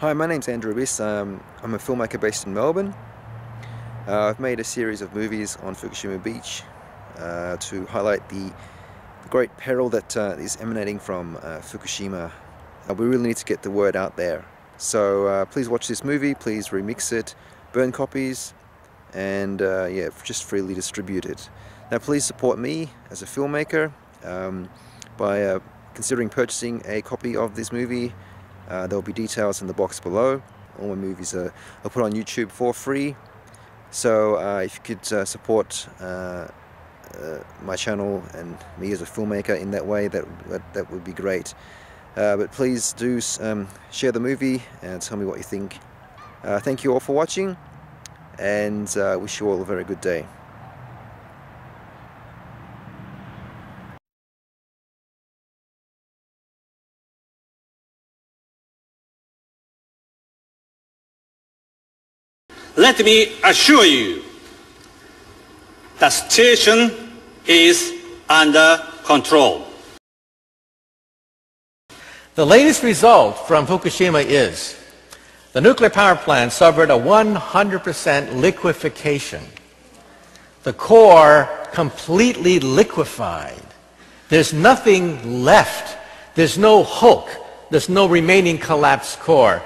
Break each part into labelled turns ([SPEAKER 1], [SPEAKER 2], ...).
[SPEAKER 1] Hi, my name's Andrew Ebisu. Um, I'm a filmmaker based in Melbourne. Uh, I've made a series of movies on Fukushima Beach uh, to highlight the, the, great peril that uh, is emanating from uh, Fukushima. Uh, we really need to get the word out there. So uh, please watch this movie, please remix it, burn copies, and yeah, just freely distribute it. Now please support me as a filmmaker um, by considering purchasing a copy of this movie uh, there will be details in the box below. All my movies are, are put on YouTube for free. So uh, if you could uh, support uh, uh, my channel and me as a filmmaker in that way, that, that, that would be great. But please do um, share the movie and tell me what you think. thank you all for watching and wish you all a very good day.
[SPEAKER 2] Let me assure you, the situation is under control.
[SPEAKER 3] The latest result from Fukushima is the nuclear power plant suffered a 100% liquefaction. The core completely liquefied. There's nothing left. There's no hulk. There's no remaining collapsed core.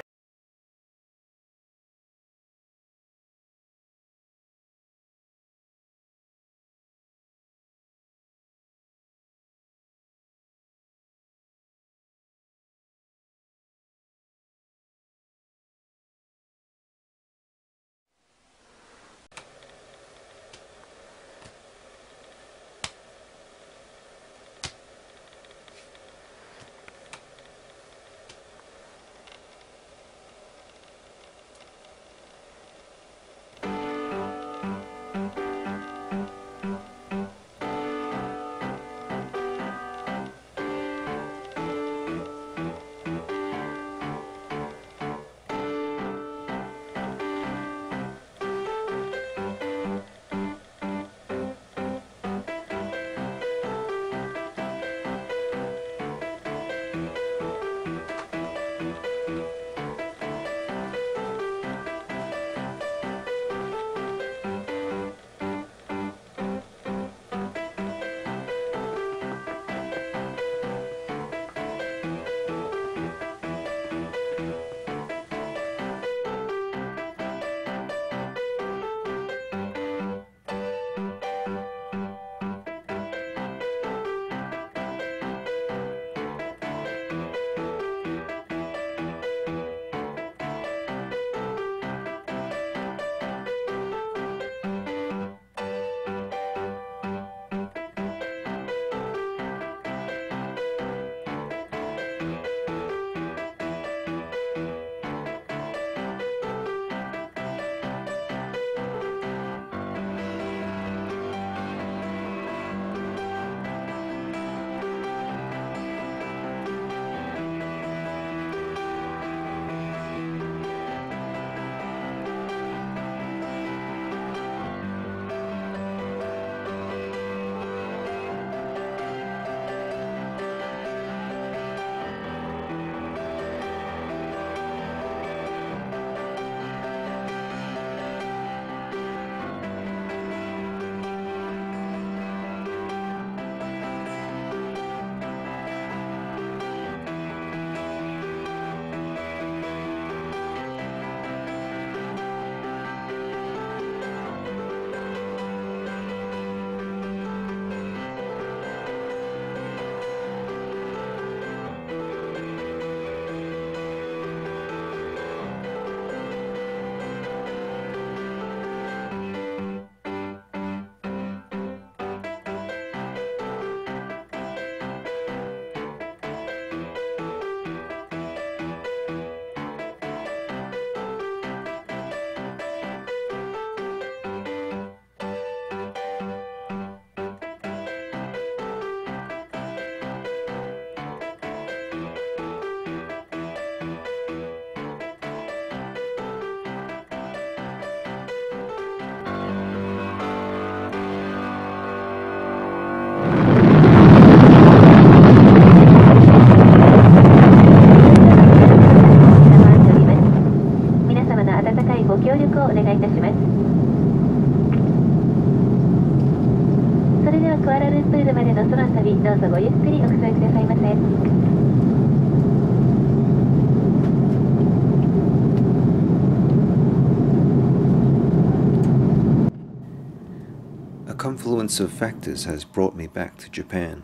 [SPEAKER 1] Confluence of factors has brought me back to Japan,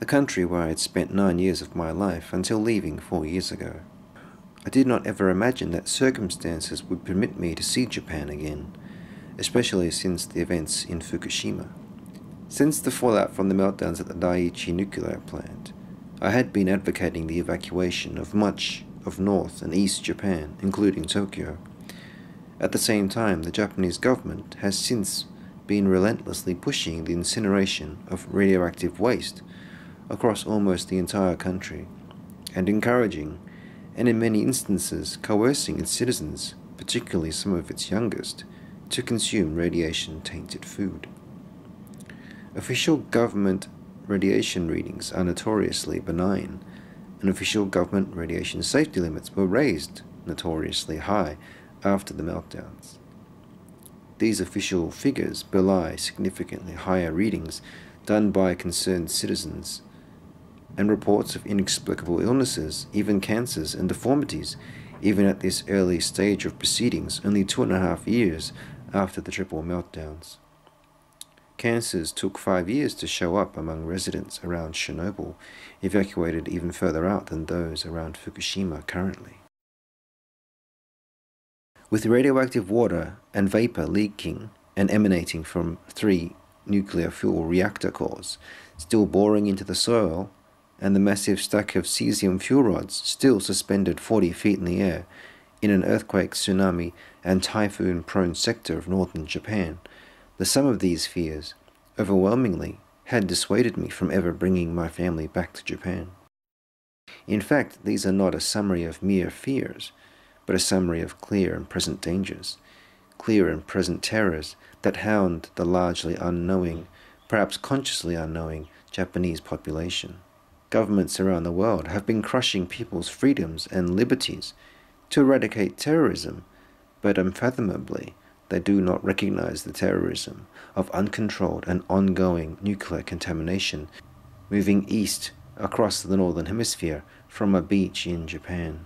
[SPEAKER 1] the country where I had spent nine years of my life until leaving four years ago. I did not ever imagine that circumstances would permit me to see Japan again, especially since the events in Fukushima. Since the fallout from the meltdowns at the Daiichi nuclear plant, I had been advocating the evacuation of much of North and East Japan, including Tokyo. At the same time, the Japanese government has since been relentlessly pushing the incineration of radioactive waste across almost the entire country and encouraging, and in many instances coercing its citizens, particularly some of its youngest, to consume radiation tainted food. Official government radiation readings are notoriously benign, and official government radiation safety limits were raised notoriously high after the meltdowns. These official figures belie significantly higher readings done by concerned citizens, and reports of inexplicable illnesses, even cancers and deformities, even at this early stage of proceedings, only two and a half years after the triple meltdowns. Cancers took five years to show up among residents around Chernobyl, evacuated even further out than those around Fukushima currently. With radioactive water and vapor leaking and emanating from three nuclear fuel reactor cores, still boring into the soil, and the massive stack of cesium fuel rods still suspended 40 feet in the air in an earthquake, tsunami, and typhoon prone sector of northern Japan, the sum of these fears, overwhelmingly, had dissuaded me from ever bringing my family back to Japan. In fact, these are not a summary of mere fears, but a summary of clear and present dangers, clear and present terrors that hound the largely unknowing, perhaps consciously unknowing, Japanese population. Governments around the world have been crushing people's freedoms and liberties to eradicate terrorism, but unfathomably, they do not recognize the terrorism of uncontrolled and ongoing nuclear contamination moving east across the northern hemisphere from a beach in Japan.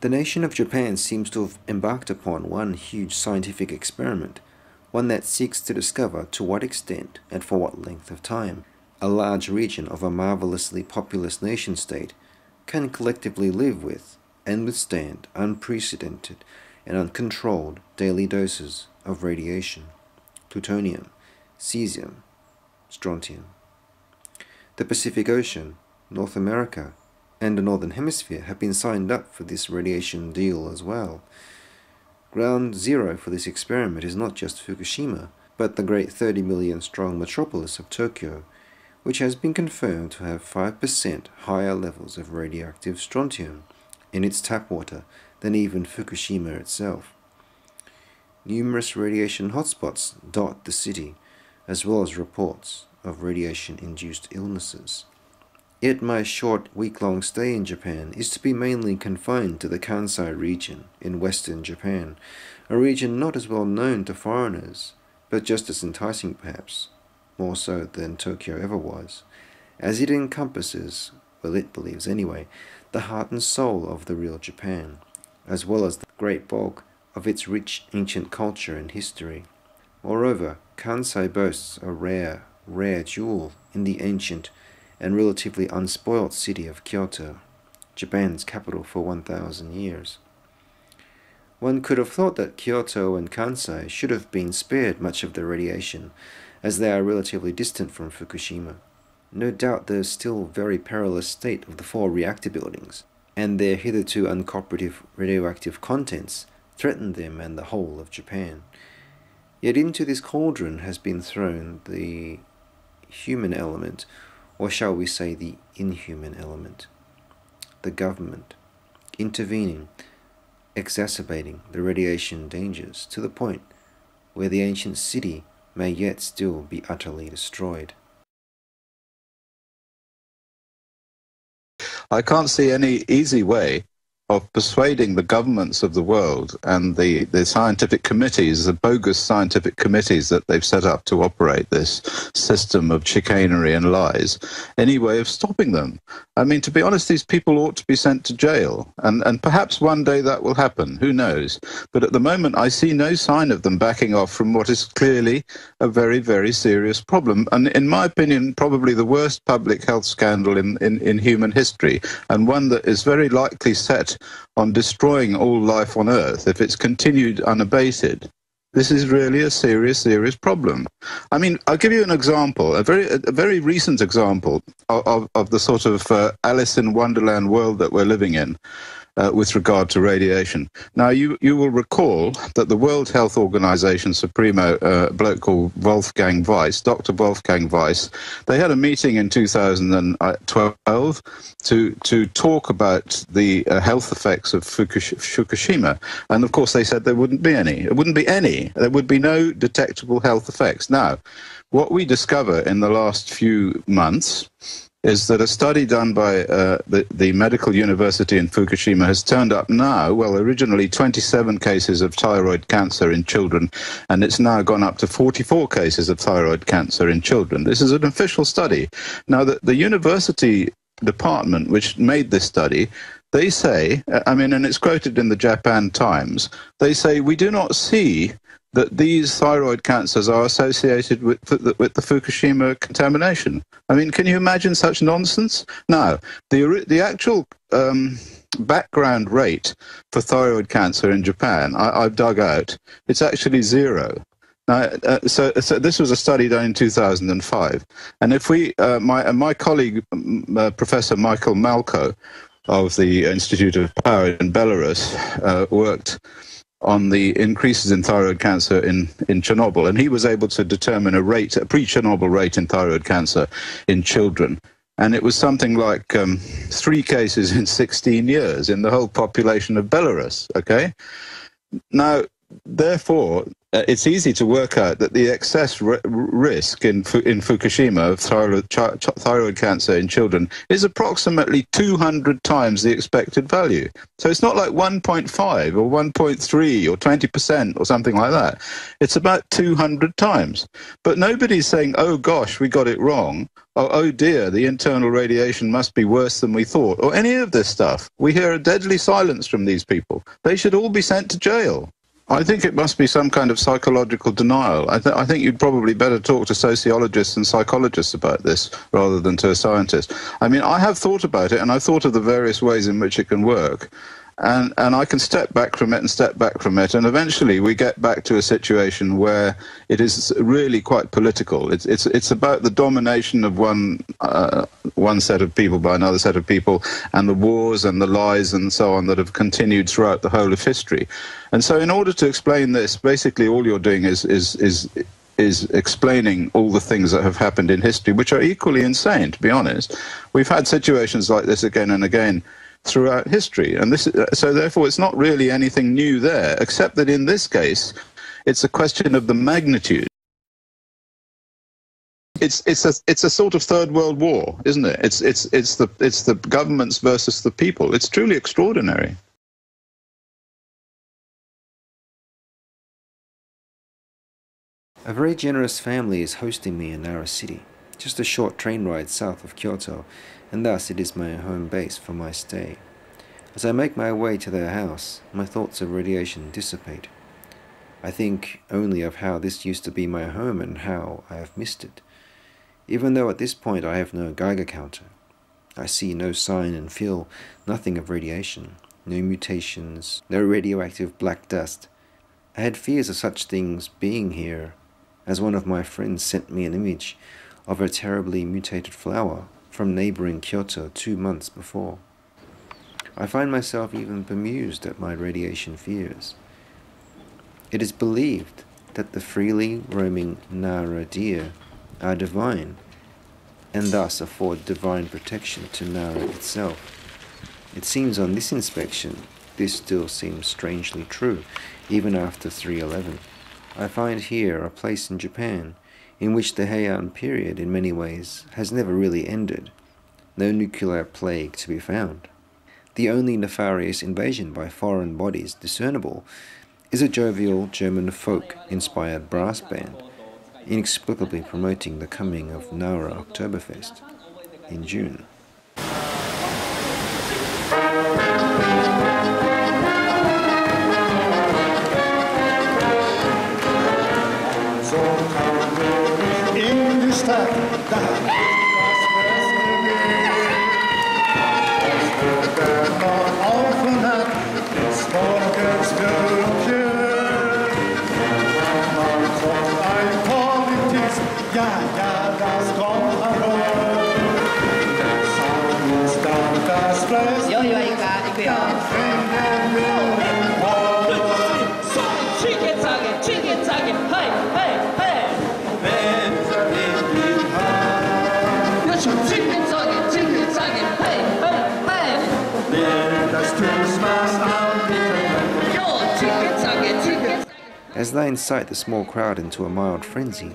[SPEAKER 1] The nation of Japan seems to have embarked upon one huge scientific experiment, one that seeks to discover to what extent and for what length of time a large region of a marvelously populous nation state can collectively live with and withstand unprecedented and uncontrolled daily doses of radiation, plutonium, cesium, strontium. The Pacific Ocean, North America, and the Northern Hemisphere have been signed up for this radiation deal as well. Ground zero for this experiment is not just Fukushima, but the great 30 million strong metropolis of Tokyo, which has been confirmed to have 5% higher levels of radioactive strontium in its tap water than even Fukushima itself. Numerous radiation hotspots dot the city, as well as reports of radiation induced illnesses. Yet my short week long stay in Japan is to be mainly confined to the Kansai region in western Japan, a region not as well known to foreigners, but just as enticing perhaps, more so than Tokyo ever was, as it encompasses, well it believes anyway, the heart and soul of the real Japan, as well as the great bulk of its rich ancient culture and history. Moreover, Kansai boasts a rare, rare jewel in the ancient and relatively unspoilt city of Kyoto, Japan's capital for 1,000 years. One could have thought that Kyoto and Kansai should have been spared much of the radiation, as they are relatively distant from Fukushima. No doubt the still very perilous state of the four reactor buildings, and their hitherto uncooperative radioactive contents, threatened them and the whole of Japan. Yet into this cauldron has been thrown the human element, or shall we say the inhuman element, the government, intervening, exacerbating the radiation dangers to the point where the ancient city may yet still be utterly destroyed.
[SPEAKER 4] I can't see any easy way of persuading the governments of the world and the, the scientific committees, the bogus scientific committees that they've set up to operate this system of chicanery and lies, any way of stopping them. I mean, to be honest, these people ought to be sent to jail. And, and perhaps one day that will happen. Who knows? But at the moment, I see no sign of them backing off from what is clearly a very, very serious problem. And in my opinion, probably the worst public health scandal in, in, in human history, and one that is very likely set on destroying all life on Earth if it's continued unabated. This is really a serious, serious problem. I mean, I'll give you an example, a very, a very recent example of, of, of the sort of uh, Alice in Wonderland world that we're living in uh, with regard to radiation. Now, you, you will recall that the World Health Organization Supremo, uh, bloke called Wolfgang Weiss, Dr. Wolfgang Weiss, they had a meeting in 2012 to, to talk about the uh, health effects of Fukushima. And of course, they said there wouldn't be any. It wouldn't be any. There would be no detectable health effects. Now, what we discover in the last few months is that a study done by uh, the, the medical university in Fukushima has turned up now, well, originally 27 cases of thyroid cancer in children, and it's now gone up to 44 cases of thyroid cancer in children. This is an official study. Now, the, the university department which made this study they say, I mean, and it's quoted in the Japan Times, they say, we do not see that these thyroid cancers are associated with the, with the Fukushima contamination. I mean, can you imagine such nonsense? Now, the, the actual um, background rate for thyroid cancer in Japan, I, have dug out, it's actually zero. Now, uh, so, so, this was a study done in 2005, and if we, uh, my uh, my colleague, uh, Professor Michael Malko, of the Institute of Power in Belarus, uh, worked on the increases in thyroid cancer in, in Chernobyl. And he was able to determine a rate, a pre Chernobyl rate in thyroid cancer in children. And it was something like um, three cases in 16 years in the whole population of Belarus. Okay. Now, therefore, uh, it's easy to work out that the excess risk in, in Fukushima of thyroid, thyroid cancer in children is approximately 200 times the expected value. So it's not like 1.5 or 1.3 or 20% or something like that. It's about 200 times. But nobody's saying, oh gosh, we got it wrong. Oh, oh dear, the internal radiation must be worse than we thought, or any of this stuff. We hear a deadly silence from these people. They should all be sent to jail. I think it must be some kind of psychological denial. I, th- I, think you'd probably better talk to sociologists and psychologists about this rather than to a scientist. I mean, I have thought about it and I've thought of the various ways in which it can work and and I can step back from it and step back from it, and eventually we get back to a situation where it is really quite political. It's it's it's about the domination of one uh, one set of people by another set of people, and the wars and the lies and so on that have continued throughout the whole of history. And so, in order to explain this, basically all you're doing is is is is explaining all the things that have happened in history, which are equally insane, to be honest. We've had situations like this again and again throughout history. And this, uh, so therefore, it's not really anything new there, except that in this case, it's a question of the magnitude. It's it's a it's a sort of third world war, isn't it? It's it's it's the it's the governments versus the people. It's truly extraordinary.
[SPEAKER 1] A very generous family is hosting me in Nara City, just a short train ride south of Kyoto, and thus it is my home base for my stay. As I make my way to their house, my thoughts of radiation dissipate. I think only of how this used to be my home and how I have missed it. Even though at this point I have no Geiger counter, I see no sign and feel nothing of radiation, no mutations, no radioactive black dust. I had fears of such things being here, as one of my friends sent me an image of a terribly mutated flower from neighboring Kyoto two months before. I find myself even bemused at my radiation fears. It is believed that the freely roaming Nara deer are divine and thus afford divine protection to Nara itself. It seems on this inspection this still seems strangely true, even after 311. I find here a place in Japan in which the Heian period, in many ways, has never really ended. No nuclear plague to be found. The only nefarious invasion by foreign bodies discernible is a jovial German folk inspired brass band inexplicably promoting the coming of Nara Oktoberfest in June. As they incite the small crowd into a mild frenzy,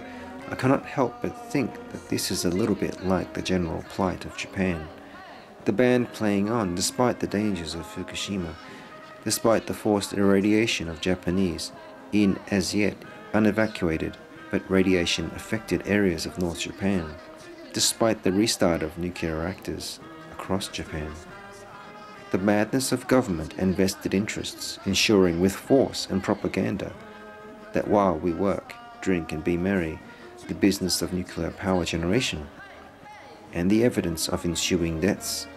[SPEAKER 1] I cannot help but think that this is a little bit like the general plight of Japan. The band playing on despite the dangers of Fukushima, despite the forced irradiation of Japanese in as yet unevacuated but radiation affected areas of North Japan, despite the restart of nuclear reactors across Japan. The madness of government and vested interests ensuring with force and propaganda that while we work, drink, and be merry, the business of nuclear power generation, and the evidence of ensuing deaths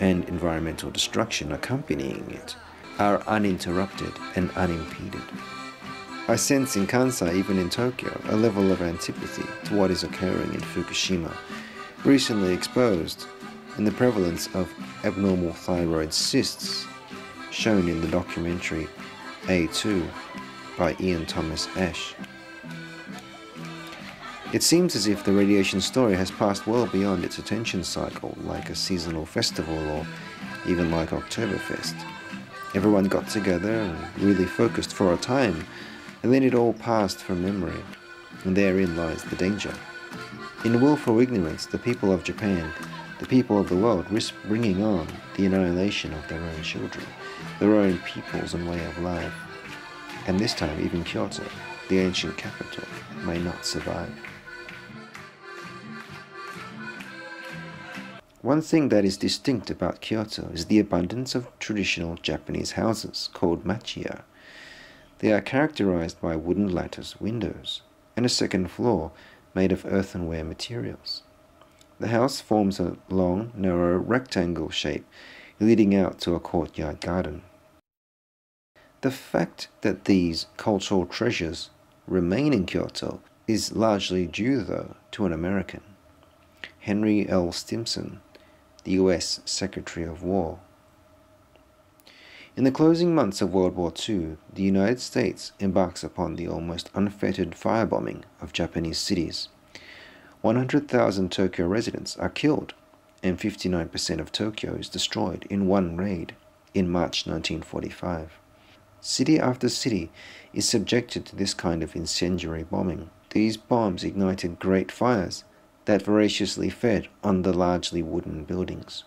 [SPEAKER 1] and environmental destruction accompanying it, are uninterrupted and unimpeded. I sense in Kansai, even in Tokyo, a level of antipathy to what is occurring in Fukushima, recently exposed in the prevalence of abnormal thyroid cysts, shown in the documentary A2 by Ian Thomas Ash. It seems as if the radiation story has passed well beyond its attention cycle, like a seasonal festival or even like Oktoberfest. Everyone got together and really focused for a time, and then it all passed from memory, and therein lies the danger. In willful ignorance, the people of Japan, the people of the world, risk bringing on the annihilation of their own children, their own peoples and way of life and this time even Kyoto, the ancient capital, may not survive. One thing that is distinct about Kyoto is the abundance of traditional Japanese houses called machiya. They are characterized by wooden lattice windows and a second floor made of earthenware materials. The house forms a long, narrow rectangle shape leading out to a courtyard garden. The fact that these cultural treasures remain in Kyoto is largely due, though, to an American, Henry L. Stimson, the U.S. Secretary of War. In the closing months of World War II, the United States embarks upon the almost unfettered firebombing of Japanese cities. 100,000 Tokyo residents are killed, and 59% of Tokyo is destroyed in one raid in March 1945. City after city is subjected to this kind of incendiary bombing. These bombs ignited great fires that voraciously fed on the largely wooden buildings.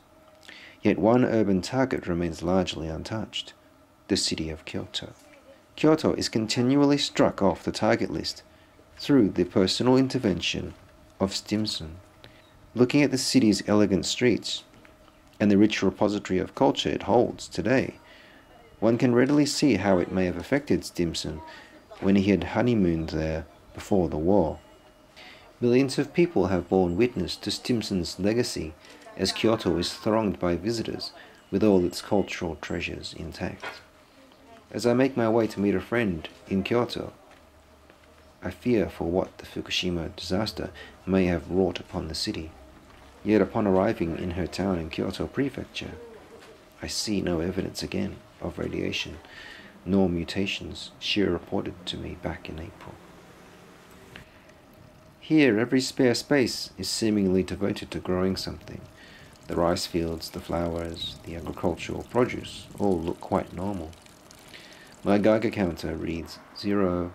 [SPEAKER 1] Yet one urban target remains largely untouched the city of Kyoto. Kyoto is continually struck off the target list through the personal intervention of Stimson. Looking at the city's elegant streets and the rich repository of culture it holds today, one can readily see how it may have affected Stimson when he had honeymooned there before the war. Millions of people have borne witness to Stimson's legacy as Kyoto is thronged by visitors with all its cultural treasures intact. As I make my way to meet a friend in Kyoto, I fear for what the Fukushima disaster may have wrought upon the city. Yet upon arriving in her town in Kyoto Prefecture, I see no evidence again of radiation, nor mutations she reported to me back in April. Here, every spare space is seemingly devoted to growing something. The rice fields, the flowers, the agricultural produce all look quite normal. My Geiger counter reads 0.05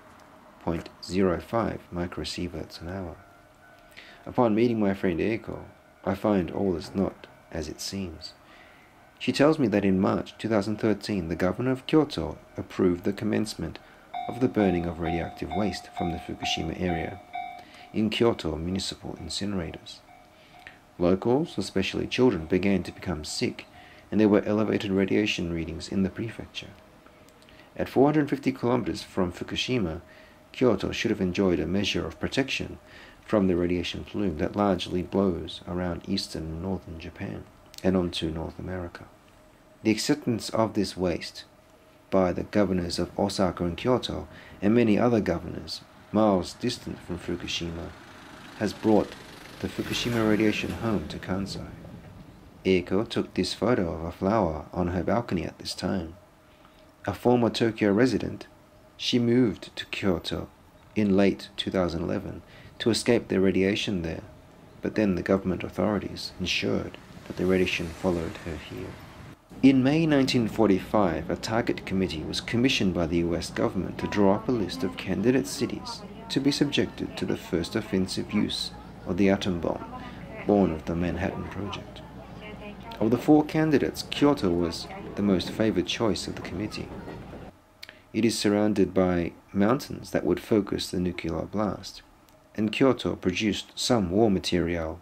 [SPEAKER 1] microsieverts an hour. Upon meeting my friend Eiko, I find all is not as it seems. She tells me that in March 2013, the governor of Kyoto approved the commencement of the burning of radioactive waste from the Fukushima area in Kyoto municipal incinerators. Locals, especially children, began to become sick, and there were elevated radiation readings in the prefecture. At 450 kilometers from Fukushima, Kyoto should have enjoyed a measure of protection from the radiation plume that largely blows around eastern and northern Japan and onto North America. The acceptance of this waste by the governors of Osaka and Kyoto and many other governors miles distant from Fukushima has brought the Fukushima radiation home to Kansai. Eiko took this photo of a flower on her balcony at this time. A former Tokyo resident, she moved to Kyoto in late 2011 to escape the radiation there, but then the government authorities ensured that the radiation followed her here. In May 1945, a target committee was commissioned by the US government to draw up a list of candidate cities to be subjected to the first offensive use of the atom bomb, born of the Manhattan Project. Of the four candidates, Kyoto was the most favored choice of the committee. It is surrounded by mountains that would focus the nuclear blast, and Kyoto produced some war material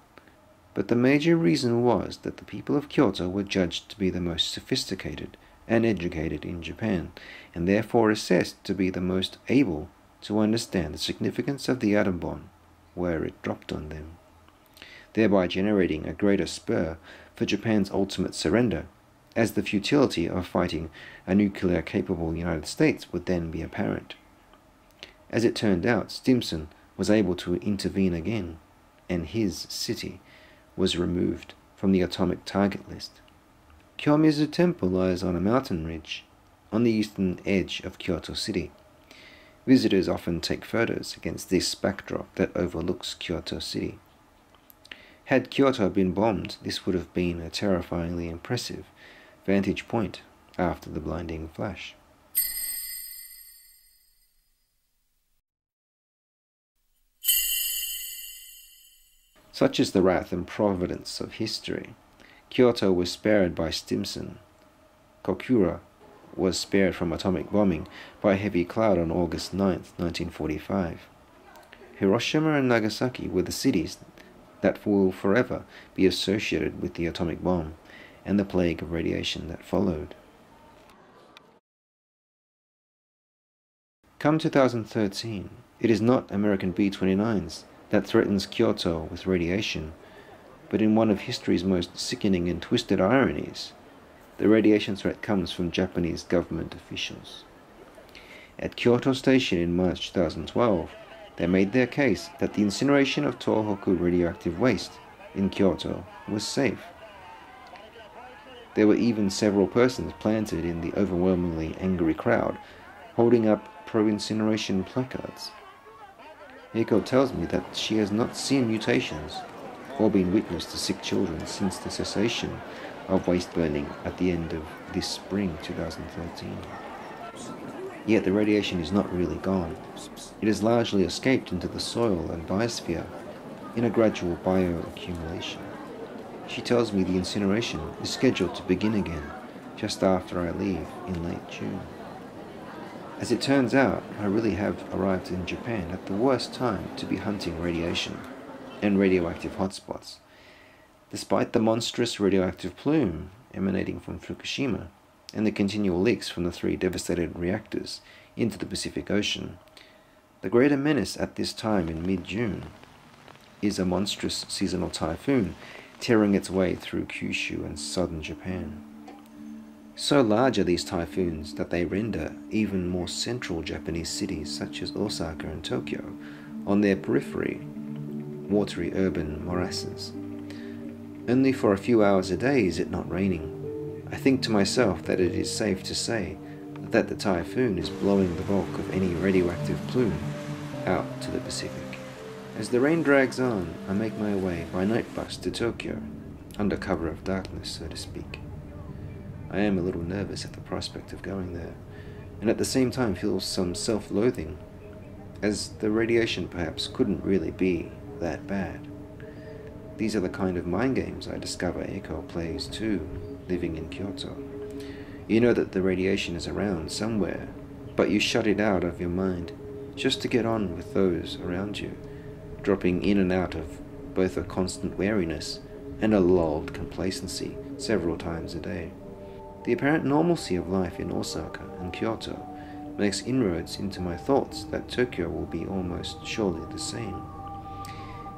[SPEAKER 1] but the major reason was that the people of Kyoto were judged to be the most sophisticated and educated in Japan, and therefore assessed to be the most able to understand the significance of the atom bomb where it dropped on them, thereby generating a greater spur for Japan's ultimate surrender, as the futility of fighting a nuclear capable United States would then be apparent. As it turned out, Stimson was able to intervene again, and his city was removed from the atomic target list. Kiyomizu Temple lies on a mountain ridge on the eastern edge of Kyoto City. Visitors often take photos against this backdrop that overlooks Kyoto City. Had Kyoto been bombed, this would have been a terrifyingly impressive vantage point after the blinding flash. Such is the wrath and providence of history. Kyoto was spared by Stimson. Kokura was spared from atomic bombing by a heavy cloud on August 9, 1945. Hiroshima and Nagasaki were the cities that will forever be associated with the atomic bomb and the plague of radiation that followed. Come 2013, it is not American B 29s that threatens Kyoto with radiation, but in one of history's most sickening and twisted ironies, the radiation threat comes from Japanese government officials. At Kyoto Station in March 2012, they made their case that the incineration of Tohoku radioactive waste in Kyoto was safe. There were even several persons planted in the overwhelmingly angry crowd holding up pro incineration placards. Eiko tells me that she has not seen mutations or been witness to sick children since the cessation of waste burning at the end of this spring 2013. Yet the radiation is not really gone. It has largely escaped into the soil and biosphere in a gradual bioaccumulation. She tells me the incineration is scheduled to begin again just after I leave in late June. As it turns out, I really have arrived in Japan at the worst time to be hunting radiation and radioactive hotspots. Despite the monstrous radioactive plume emanating from Fukushima and the continual leaks from the three devastated reactors into the Pacific Ocean, the greater menace at this time in mid June is a monstrous seasonal typhoon tearing its way through Kyushu and southern Japan. So large are these typhoons that they render even more central Japanese cities such as Osaka and Tokyo on their periphery watery urban morasses. Only for a few hours a day is it not raining. I think to myself that it is safe to say that the typhoon is blowing the bulk of any radioactive plume out to the Pacific. As the rain drags on, I make my way by night bus to Tokyo, under cover of darkness, so to speak. I am a little nervous at the prospect of going there, and at the same time feel some self loathing, as the radiation perhaps couldn't really be that bad. These are the kind of mind games I discover Eiko plays too, living in Kyoto. You know that the radiation is around somewhere, but you shut it out of your mind just to get on with those around you, dropping in and out of both a constant wariness and a lulled complacency several times a day. The apparent normalcy of life in Osaka and Kyoto makes inroads into my thoughts that Tokyo will be almost surely the same.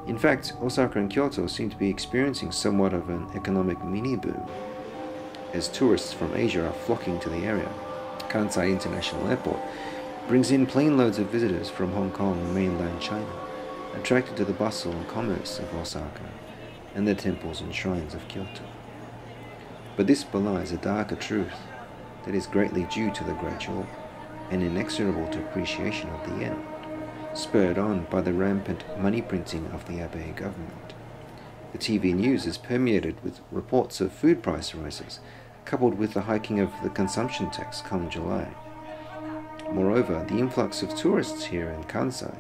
[SPEAKER 1] In fact, Osaka and Kyoto seem to be experiencing somewhat of an economic mini boom, as tourists from Asia are flocking to the area. Kansai International Airport brings in plane loads of visitors from Hong Kong and mainland China, attracted to the bustle and commerce of Osaka and the temples and shrines of Kyoto. But this belies a darker truth that is greatly due to the gradual and inexorable depreciation of the yen, spurred on by the rampant money printing of the Abe government. The TV news is permeated with reports of food price rises, coupled with the hiking of the consumption tax come July. Moreover, the influx of tourists here in Kansai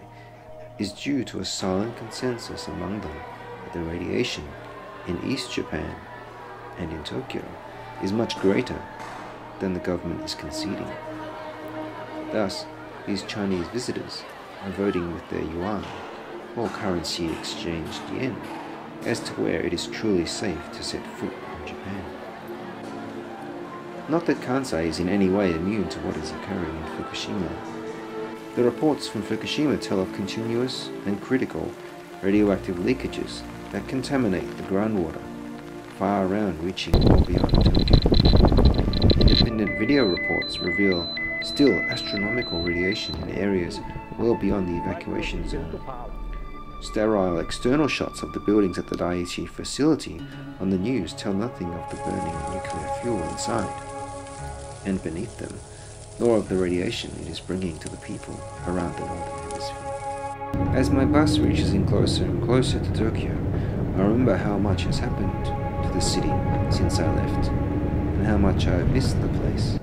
[SPEAKER 1] is due to a silent consensus among them that the radiation in East Japan and in Tokyo is much greater than the government is conceding. Thus, these Chinese visitors are voting with their yuan, or currency exchanged yen, as to where it is truly safe to set foot in Japan. Not that Kansai is in any way immune to what is occurring in Fukushima. The reports from Fukushima tell of continuous and critical radioactive leakages that contaminate the groundwater, far around reaching well beyond Tokyo. Independent video reports reveal still astronomical radiation in areas well beyond the evacuation zone. Sterile external shots of the buildings at the Daiichi facility on the news tell nothing of the burning nuclear fuel inside and beneath them, nor of the radiation it is bringing to the people around the northern hemisphere. As my bus reaches in closer and closer to Tokyo, I remember how much has happened to the city since I left, and how much I missed the place,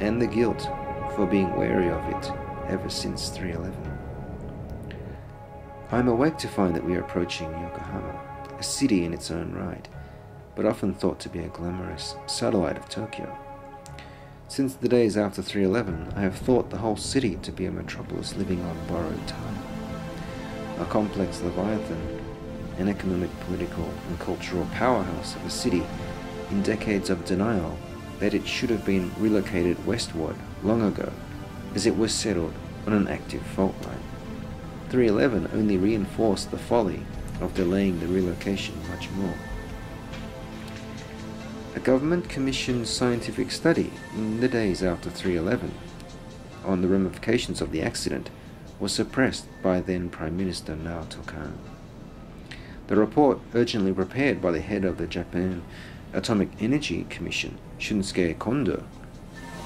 [SPEAKER 1] and the guilt for being wary of it ever since 311. I am awake to find that we are approaching Yokohama, a city in its own right, but often thought to be a glamorous satellite of Tokyo. Since the days after 311, I have thought the whole city to be a metropolis living on borrowed time. A complex leviathan, an economic, political, and cultural powerhouse of a city in decades of denial that it should have been relocated westward long ago, as it was settled on an active fault line. 311 only reinforced the folly of delaying the relocation much more. A government commissioned scientific study in the days after 311 on the ramifications of the accident was suppressed by then Prime Minister Naoto Kan. The report, urgently prepared by the head of the Japan Atomic Energy Commission, Shunsuke Kondo,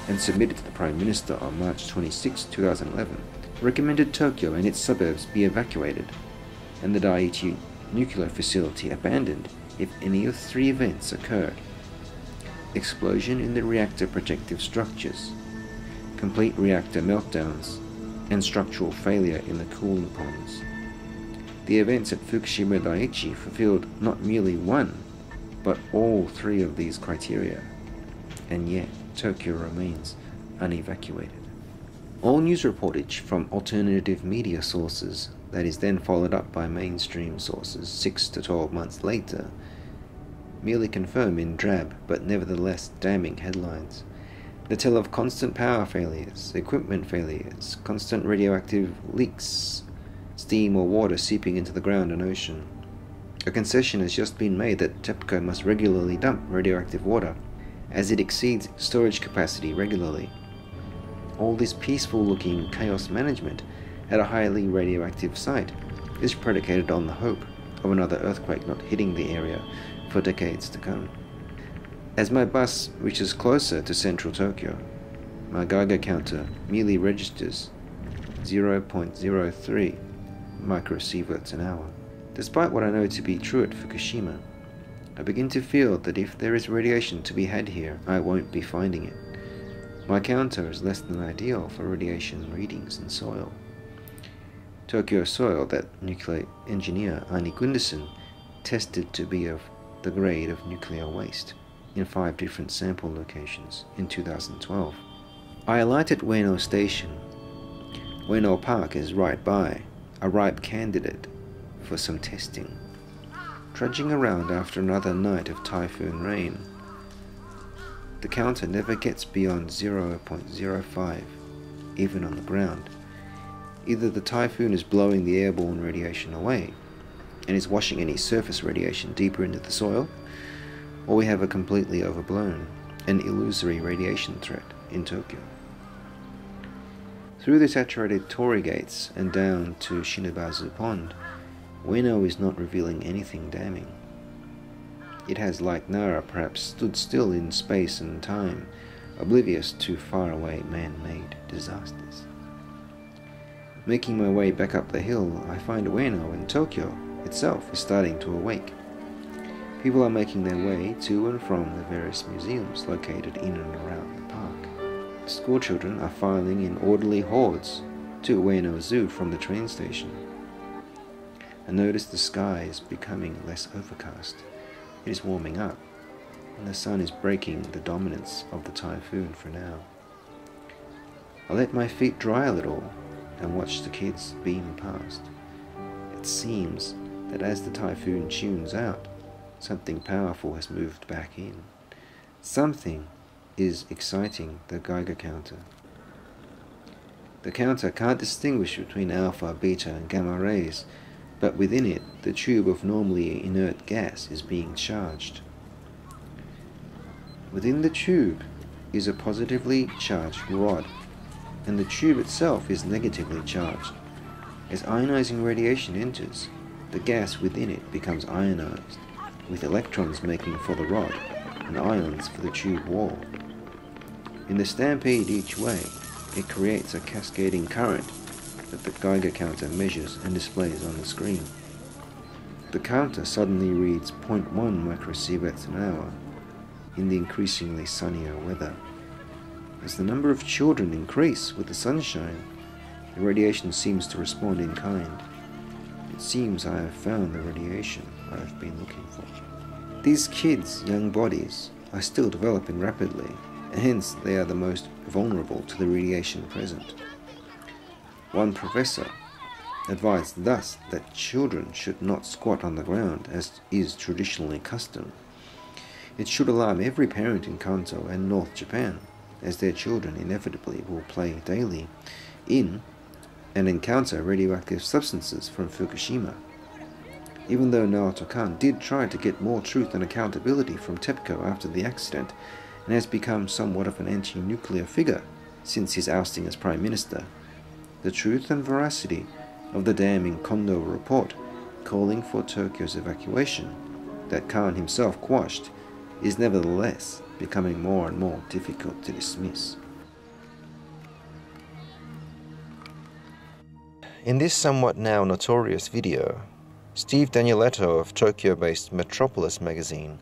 [SPEAKER 1] and submitted to the Prime Minister on March 26, 2011, recommended Tokyo and its suburbs be evacuated and the Daiichi nuclear facility abandoned if any of three events occurred explosion in the reactor protective structures, complete reactor meltdowns, and structural failure in the cooling ponds. The events at Fukushima Daiichi fulfilled not merely one, but all three of these criteria, and yet Tokyo remains unevacuated. All news reportage from alternative media sources that is then followed up by mainstream sources 6 to 12 months later merely confirm in drab but nevertheless damning headlines. They tell of constant power failures, equipment failures, constant radioactive leaks, steam or water seeping into the ground and ocean. A concession has just been made that TEPCO must regularly dump radioactive water, as it exceeds storage capacity regularly. All this peaceful looking chaos management at a highly radioactive site is predicated on the hope of another earthquake not hitting the area for decades to come. As my bus reaches closer to central Tokyo, my Geiger counter merely registers 0.03 microsieverts an hour. Despite what I know to be true at Fukushima, I begin to feel that if there is radiation to be had here, I won't be finding it. My counter is less than ideal for radiation readings in soil. Tokyo soil that nuclear engineer Arnie Gundersen tested to be of the grade of nuclear waste. in five different sample locations in 2012. I alight at Ueno Station. Ueno Park is right by, a ripe candidate for some testing. Trudging around after another night of typhoon rain, the counter never gets beyond 0.05, even on the ground. Either the typhoon is blowing the airborne radiation away and is washing any surface radiation deeper into the soil, or we have a completely overblown and illusory radiation threat in Tokyo. Through the saturated torii gates and down to Shinobazu Pond, Ueno is not revealing anything damning. It has, like Nara, perhaps stood still in space and time, oblivious to faraway man-made disasters. Making my way back up the hill, I find Ueno and Tokyo itself is starting to awake. People are making their way to and from the various museums located in and around the park. School children are filing in orderly hordes to Ueno Zoo from the train station. I notice the sky is becoming less overcast. It is warming up, and the sun is breaking the dominance of the typhoon for now. I let my feet dry a little and watch the kids beam past. It seems that as the typhoon tunes out, something powerful has moved back in. Something is exciting the Geiger counter. The counter can't distinguish between alpha, beta, and gamma rays, but within it, the tube of normally inert gas is being charged. Within the tube is a positively charged rod, and the tube itself is negatively charged. As ionizing radiation enters, the gas within it becomes ionized, with electrons making for the rod and ions for the tube wall. In the stampede each way, it creates a cascading current that the Geiger counter measures and displays on the screen. The counter suddenly reads 0.1 microsieverts an hour in the increasingly sunnier weather. As the number of children increase with the sunshine, the radiation seems to respond in kind. It seems I have found the radiation I have been looking for. These kids' young bodies are still developing rapidly, and hence they are the most vulnerable to the radiation present. One professor advised thus that children should not squat on the ground as is traditionally custom. It should alarm every parent in Kanto and North Japan, as their children inevitably will play daily in and encounter radioactive substances from Fukushima. Even though Naoto Kan did try to get more truth and accountability from TEPCO after the accident, and has become somewhat of an anti-nuclear figure since his ousting as Prime Minister, the truth and veracity of the damning Kondo report calling for Tokyo's evacuation, that Kan himself quashed, is nevertheless becoming more and more difficult to dismiss. In this somewhat now notorious video, Steve Danielletto of Tokyo-based Metropolis magazine,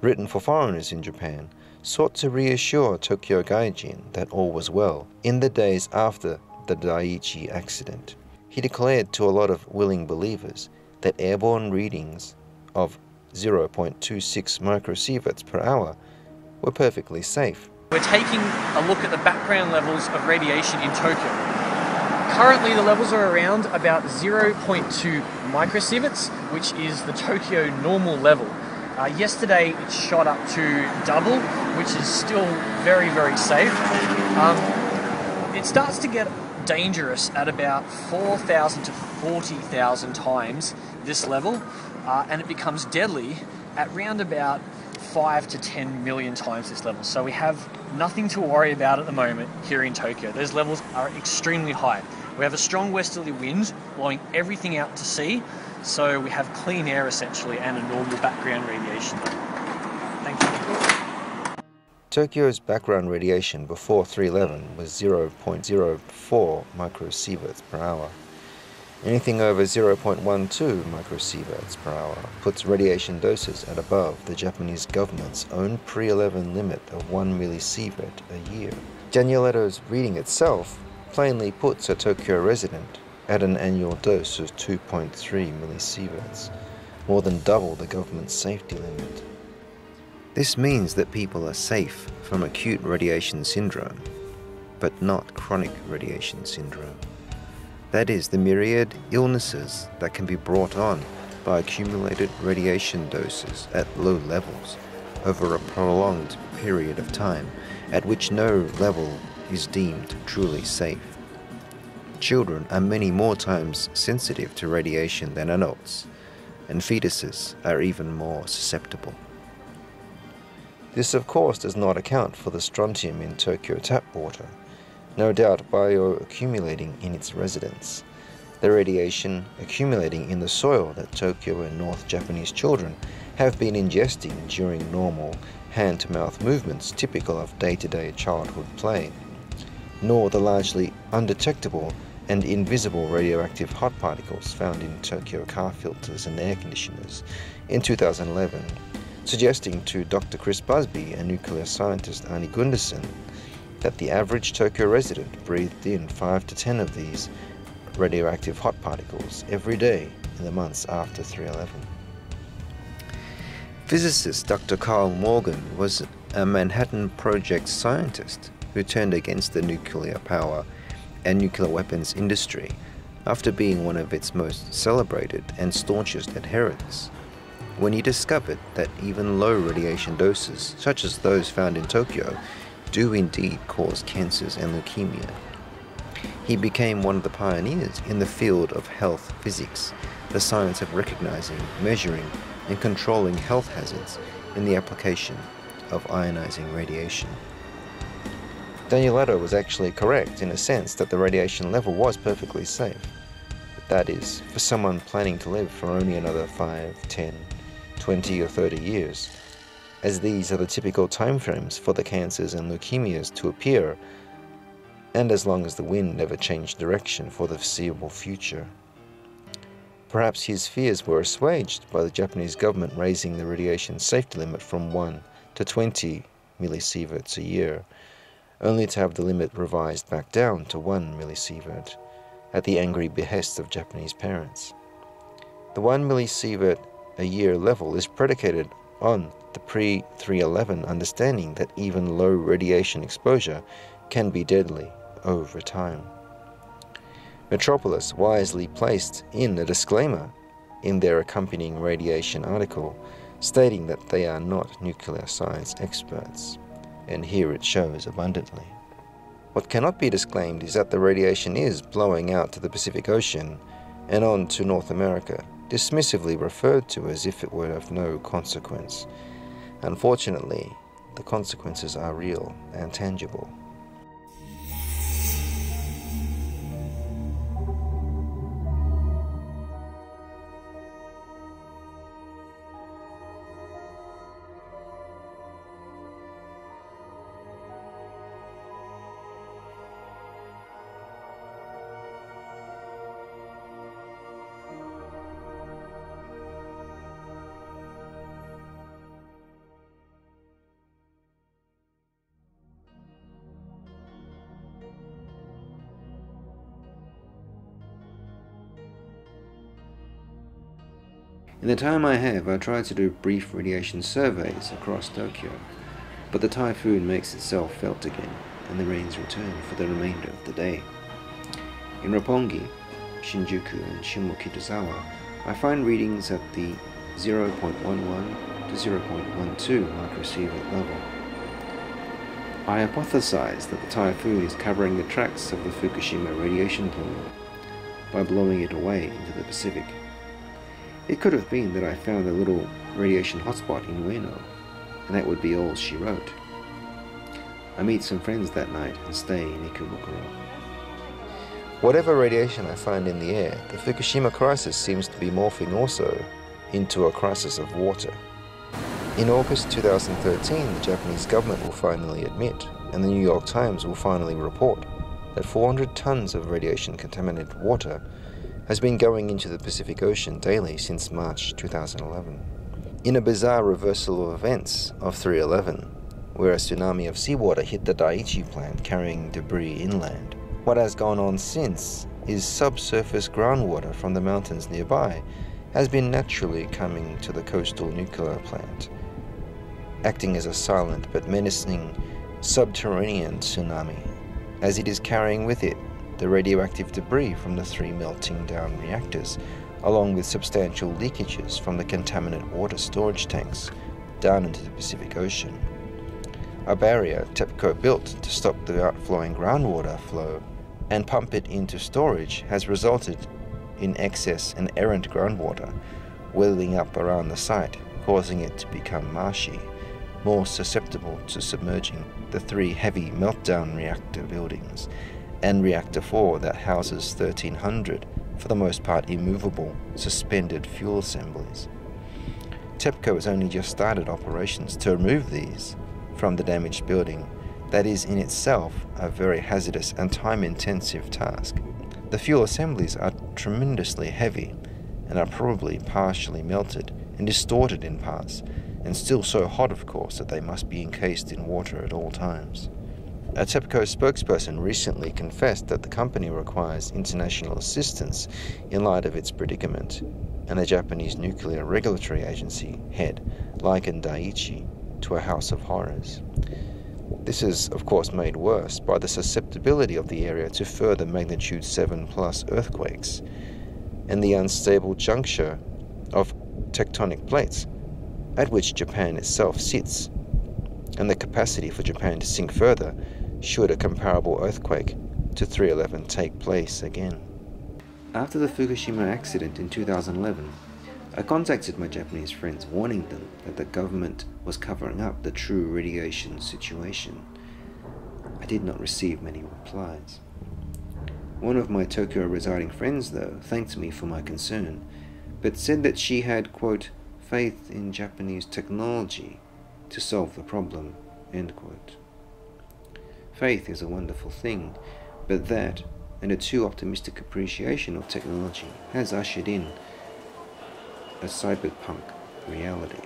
[SPEAKER 1] written for foreigners in Japan, sought to reassure Tokyo Gaijin that all was well in the days after the Daiichi accident. He declared to a lot of willing believers that airborne readings of 0.26 microsieverts per hour were perfectly safe.
[SPEAKER 5] We're taking a look at the background levels of radiation in Tokyo. Currently the levels are around about 0.2 microsieverts, which is the Tokyo normal level. Uh, yesterday it shot up to double, which is still very, very safe. Um, it starts to get dangerous at about 4,000 to 40,000 times this level, uh, and it becomes deadly at round about 5 to 10 million times this level. So we have nothing to worry about at the moment here in Tokyo. Those levels are extremely high. We have a strong westerly wind blowing everything out to sea, so we have clean air essentially and a normal background radiation. Thank you.
[SPEAKER 1] Tokyo's background radiation before 311 was 0.04 microsieverts per hour. Anything over 0.12 microsieverts per hour puts radiation doses at above the Japanese government's own pre-11 limit of 1 millisievert a year. Danielletto's reading itself plainly puts a Tokyo resident at an annual dose of 2.3 millisieverts, more than double the government's safety limit. This means that people are safe from acute radiation syndrome, but not chronic radiation syndrome. That is, the myriad illnesses that can be brought on by accumulated radiation doses at low levels over a prolonged period of time at which no level is deemed truly safe. Children are many more times sensitive to radiation than adults, and fetuses are even more susceptible. This, of course, does not account for the strontium in Tokyo tap water, no doubt bioaccumulating in its residents, the radiation accumulating in the soil that Tokyo and North Japanese children have been ingesting during normal hand to mouth movements typical of day to day childhood play, nor the largely undetectable and invisible radioactive hot particles found in Tokyo car filters and air conditioners in 2011 suggesting to Dr. Chris Busby and nuclear scientist Arnie Gundersen that the average Tokyo resident breathed in 5 to 10 of these radioactive hot particles every day in the months after 311. Physicist Dr. Karl Morgan was a Manhattan Project scientist who turned against the nuclear power and nuclear weapons industry after being one of its most celebrated and staunchest adherents when he discovered that even low radiation doses, such as those found in Tokyo, do indeed cause cancers and leukemia. He became one of the pioneers in the field of health physics, the science of recognizing, measuring, and controlling health hazards in the application of ionizing radiation. Danielato was actually correct in a sense that the radiation level was perfectly safe. But That is, for someone planning to live for only another 5, 10, 20 or 30 years, as these are the typical timeframes for the cancers and leukemias to appear, and as long as the wind never changed direction for the foreseeable future. Perhaps his fears were assuaged by the Japanese government raising the radiation safety limit from 1 to 20 millisieverts a year, only to have the limit revised back down to 1 millisievert at the angry behest of Japanese parents. The 1 millisievert a year level is predicated on the pre 311 understanding that even low radiation exposure can be deadly over time. Metropolis wisely placed in a disclaimer in their accompanying radiation article stating that they are not nuclear science experts, and here it shows abundantly. What cannot be disclaimed is that the radiation is blowing out to the Pacific Ocean and on to North America dismissively referred to as if it were of no consequence. Unfortunately, the consequences are real and tangible. In the time I have, I try to do brief radiation surveys across Tokyo, but the typhoon makes itself felt again, and the rains return for the remainder of the day. In Roppongi, Shinjuku, and Shimokitazawa, I find readings at the 0.11 to 0.12 microsievert level. I hypothesize that the typhoon is covering the tracks of the Fukushima radiation plume by blowing it away into the Pacific. It could have been that I found a little radiation hotspot in Ueno, and that would be all she wrote. I meet some friends that night and stay in Ikebukuro. Whatever radiation I find in the air, the Fukushima crisis seems to be morphing also into a crisis of water. In August 2013, the Japanese government will finally admit, and the New York Times will finally report, that 400 tons of radiation contaminated water has been going into the Pacific Ocean daily since March 2011. In a bizarre reversal of events of 311, where a tsunami of seawater hit the Daiichi plant carrying debris inland, what has gone on since is subsurface groundwater from the mountains nearby has been naturally coming to the coastal nuclear plant. acting as a silent but menacing subterranean tsunami, as it is carrying with it the radioactive debris from the three melting down reactors, along with substantial leakages from the contaminant water storage tanks down into the Pacific Ocean. A barrier TEPCO built to stop the outflowing groundwater flow and pump it into storage has resulted in excess and errant groundwater welling up around the site, causing it to become marshy, more susceptible to submerging the three heavy meltdown reactor buildings and Reactor 4 that houses 1,300, for the most part immovable, suspended fuel assemblies. TEPCO has only just started operations to remove these from the damaged building. That is in itself a very hazardous and time intensive task. The fuel assemblies are tremendously heavy and are probably partially melted and distorted in parts, and still so hot, of course, that they must be encased in water at all times. A TEPCO spokesperson recently confessed that the company requires international assistance in light of its predicament, and the Japanese Nuclear Regulatory Agency head likened Daiichi to a house of horrors. This is, of course, made worse by the susceptibility of the area to further magnitude 7 plus earthquakes and the unstable juncture of tectonic plates at which Japan itself sits, and the capacity for Japan to sink further should a comparable earthquake to 311 take place again. After the Fukushima accident in 2011, I contacted my Japanese friends warning them that the government was covering up the true radiation situation. I did not receive many replies. One of my Tokyo residing friends, though, thanked me for my concern, but said that she had, quote, faith in Japanese technology to solve the problem, end quote. Faith is a wonderful thing, but that and a too optimistic appreciation of technology has ushered in a cyberpunk reality.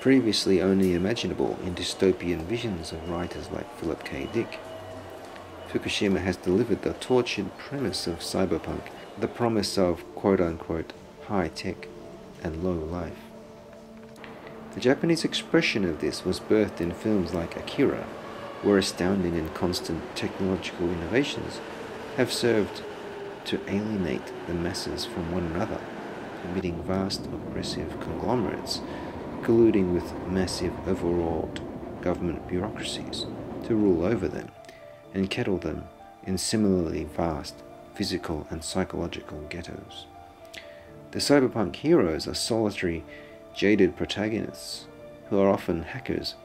[SPEAKER 1] Previously only imaginable in dystopian visions of writers like Philip K. Dick, Fukushima has delivered the tortured premise of cyberpunk, the promise of quote unquote high tech and low life. The Japanese expression of this was birthed in films like Akira, where astounding and constant technological innovations have served to alienate the masses from one another, permitting vast oppressive conglomerates colluding with massive overwrought government bureaucracies to rule over them and kettle them in similarly vast physical and psychological ghettos. The cyberpunk heroes are solitary jaded protagonists who are often hackers,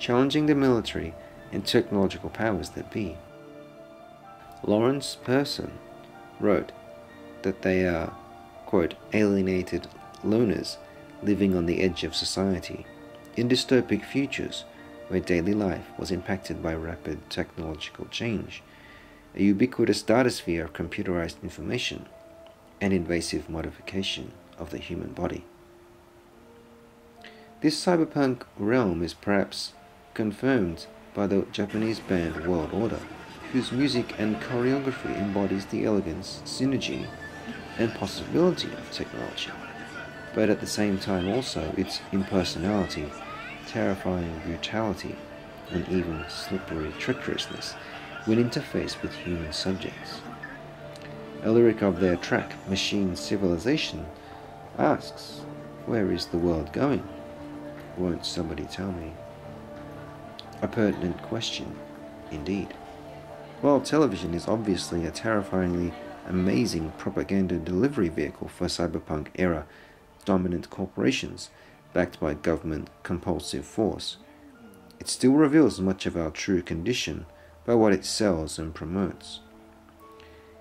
[SPEAKER 1] challenging the military and technological powers that be. Lawrence Person wrote that they are, quote, alienated loners living on the edge of society in dystopic futures where daily life was impacted by rapid technological change, a ubiquitous datasphere of computerized information, and invasive modification of the human body. This cyberpunk realm is perhaps confirmed by the Japanese band World Order, whose music and choreography embodies the elegance, synergy, and possibility of technology, but at the same time also its impersonality, terrifying brutality, and even slippery treacherousness when interfaced with human subjects. A lyric of their track, Machine Civilization, asks, Where is the world going? Won't somebody tell me? A pertinent question, indeed. While television is obviously a terrifyingly amazing propaganda delivery vehicle for cyberpunk era dominant corporations backed by government compulsive force, it still reveals much of our true condition by what it sells and promotes.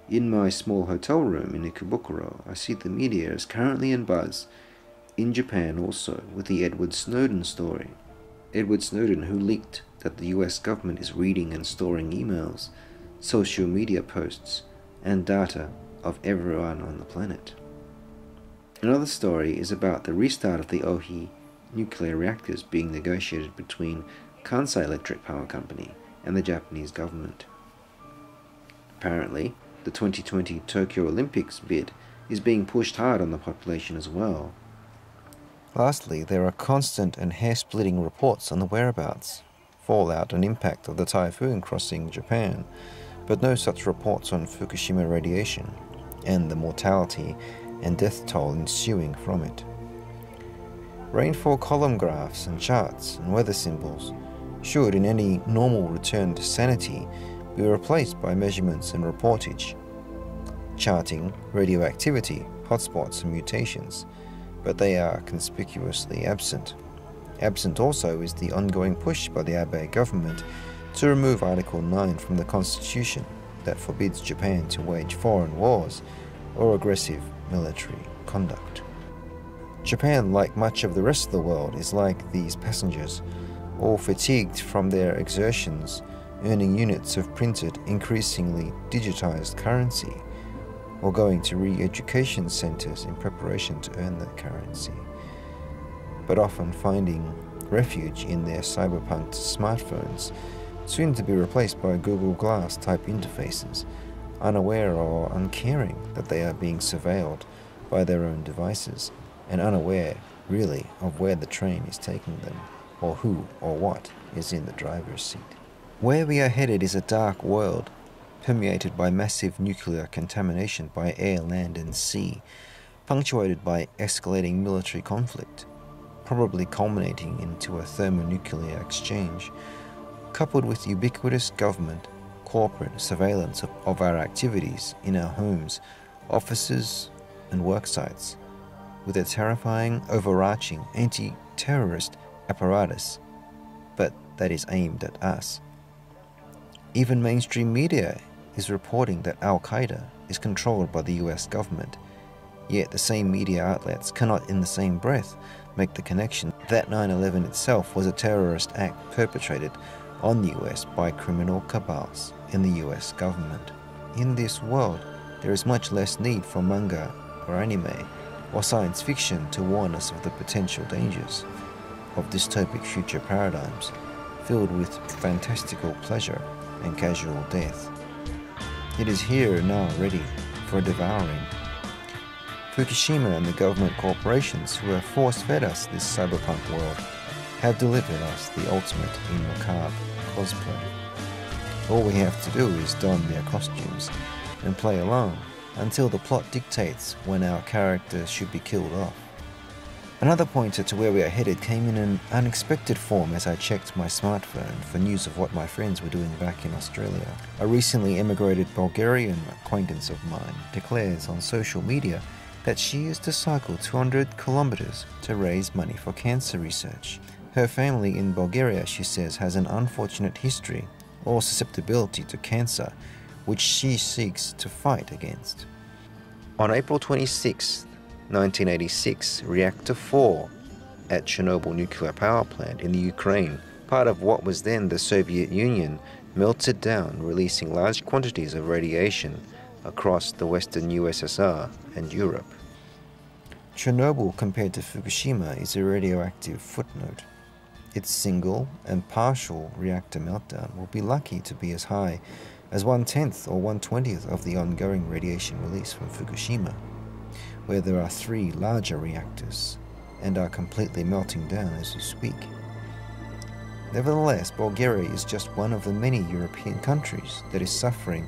[SPEAKER 1] In my small hotel room in Ikebukuro, I see the media is currently in buzz in Japan also with the Edward Snowden story. Edward Snowden, who leaked that the US government is reading and storing emails, social media posts, and data of everyone on the planet. Another story is about the restart of the Ohi nuclear reactors being negotiated between Kansai Electric Power Company and the Japanese government. Apparently, the 2020 Tokyo Olympics bid is being pushed hard on the population as well, Lastly, there are constant and hair splitting reports on the whereabouts, fallout, and impact of the typhoon crossing Japan, but no such reports on Fukushima radiation and the mortality and death toll ensuing from it. Rainfall column graphs and charts and weather symbols should, in any normal return to sanity, be replaced by measurements and reportage, charting radioactivity, hotspots, and mutations, but they are conspicuously absent. Absent also is the ongoing push by the Abe government to remove Article 9 from the Constitution that forbids Japan to wage foreign wars or aggressive military conduct. Japan, like much of the rest of the world, is like these passengers, all fatigued from their exertions, earning units of printed, increasingly digitized currency, or going to re education centers in preparation to earn that currency, but often finding refuge in their cyberpunked smartphones, soon to be replaced by Google Glass type interfaces, unaware or uncaring that they are being surveilled by their own devices, and unaware, really, of where the train is taking them, or who or what is in the driver's seat. Where we are headed is a dark world permeated by massive nuclear contamination by air, land, and sea, punctuated by escalating military conflict, probably culminating into a thermonuclear exchange, coupled with ubiquitous government, corporate surveillance of, of our activities in our homes, offices, and work sites, with a terrifying, overarching anti terrorist apparatus, but that is aimed at us. Even mainstream media is reporting that Al Qaeda is controlled by the US government. Yet the same media outlets cannot, in the same breath, make the connection that 9 11 itself was a terrorist act perpetrated on the US by criminal cabals in the US government. In this world, there is much less need for manga or anime or science fiction to warn us of the potential dangers of dystopic future paradigms filled with fantastical pleasure and casual death. It is here now ready for devouring. Fukushima and the government corporations who have force fed us this cyberpunk world have delivered us the ultimate in macabre cosplay. All we have to do is don their costumes and play along until the plot dictates when our character should be killed off. Another pointer to where we are headed came in an unexpected form as I checked my smartphone for news of what my friends were doing back in Australia. A recently emigrated Bulgarian acquaintance of mine declares on social media that she used to cycle 200 kilometers to raise money for cancer research. Her family in Bulgaria, she says, has an unfortunate history or susceptibility to cancer, which she seeks to fight against. On April 26, 1986, Reactor 4 at Chernobyl nuclear power plant in the Ukraine, part of what was then the Soviet Union, melted down, releasing large quantities of radiation across the western USSR and Europe. Chernobyl compared to Fukushima is a radioactive footnote. Its single and partial reactor meltdown will be lucky to be as high as one tenth or one twentieth of the ongoing radiation release from Fukushima where there are three larger reactors and are completely melting down as you speak. Nevertheless, Bulgaria is just one of the many European countries that is suffering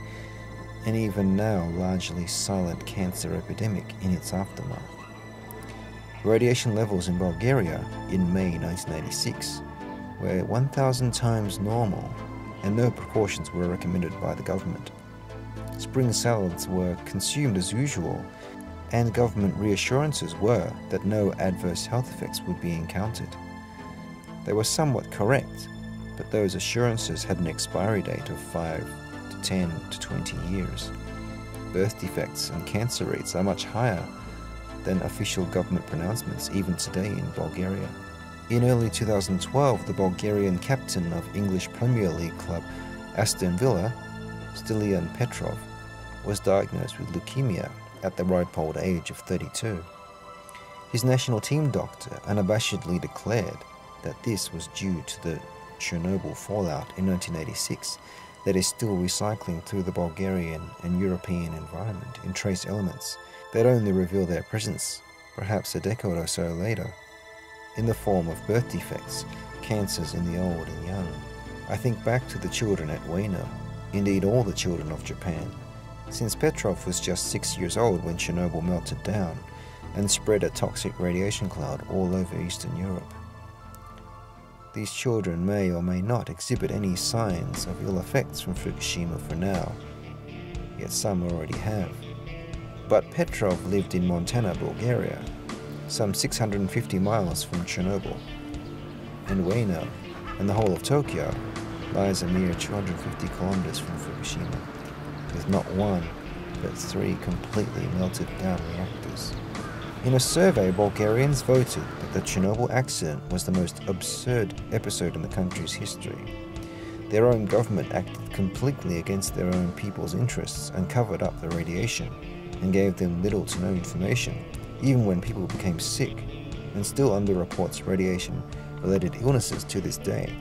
[SPEAKER 1] an even now largely silent cancer epidemic in its aftermath. Radiation levels in Bulgaria in May 1986 were 1,000 times normal and no precautions were recommended by the government. Spring salads were consumed as usual and government reassurances were that no adverse health effects would be encountered. They were somewhat correct, but those assurances had an expiry date of 5 to 10 to 20 years. Birth defects and cancer rates are much higher than official government pronouncements even today in Bulgaria. In early 2012, the Bulgarian captain of English Premier League club Aston Villa, Stilian Petrov, was diagnosed with leukemia at the ripe old age of 32. His national team doctor unabashedly declared that this was due to the Chernobyl fallout in 1986 that is still recycling through the Bulgarian and European environment in trace elements that only reveal their presence perhaps a decade or so later. in the form of birth defects, cancers in the old and young. I think back to the children at Ueno, indeed all the children of Japan, since Petrov was just six years old when Chernobyl melted down and spread a toxic radiation cloud all over Eastern Europe. These children may or may not exhibit any signs of ill effects from Fukushima for now, yet some already have. But Petrov lived in Montana, Bulgaria, some 650 miles from Chernobyl, and Ueno and the whole of Tokyo lies a mere 250 kilometers from Fukushima, with not one but three completely melted down reactors. In a survey, Bulgarians voted that the Chernobyl accident was the most absurd episode in the country's history. Their own government acted completely against their own people's interests and covered up the radiation and gave them little to no information, even when people became sick, and still underreports radiation related illnesses to this day.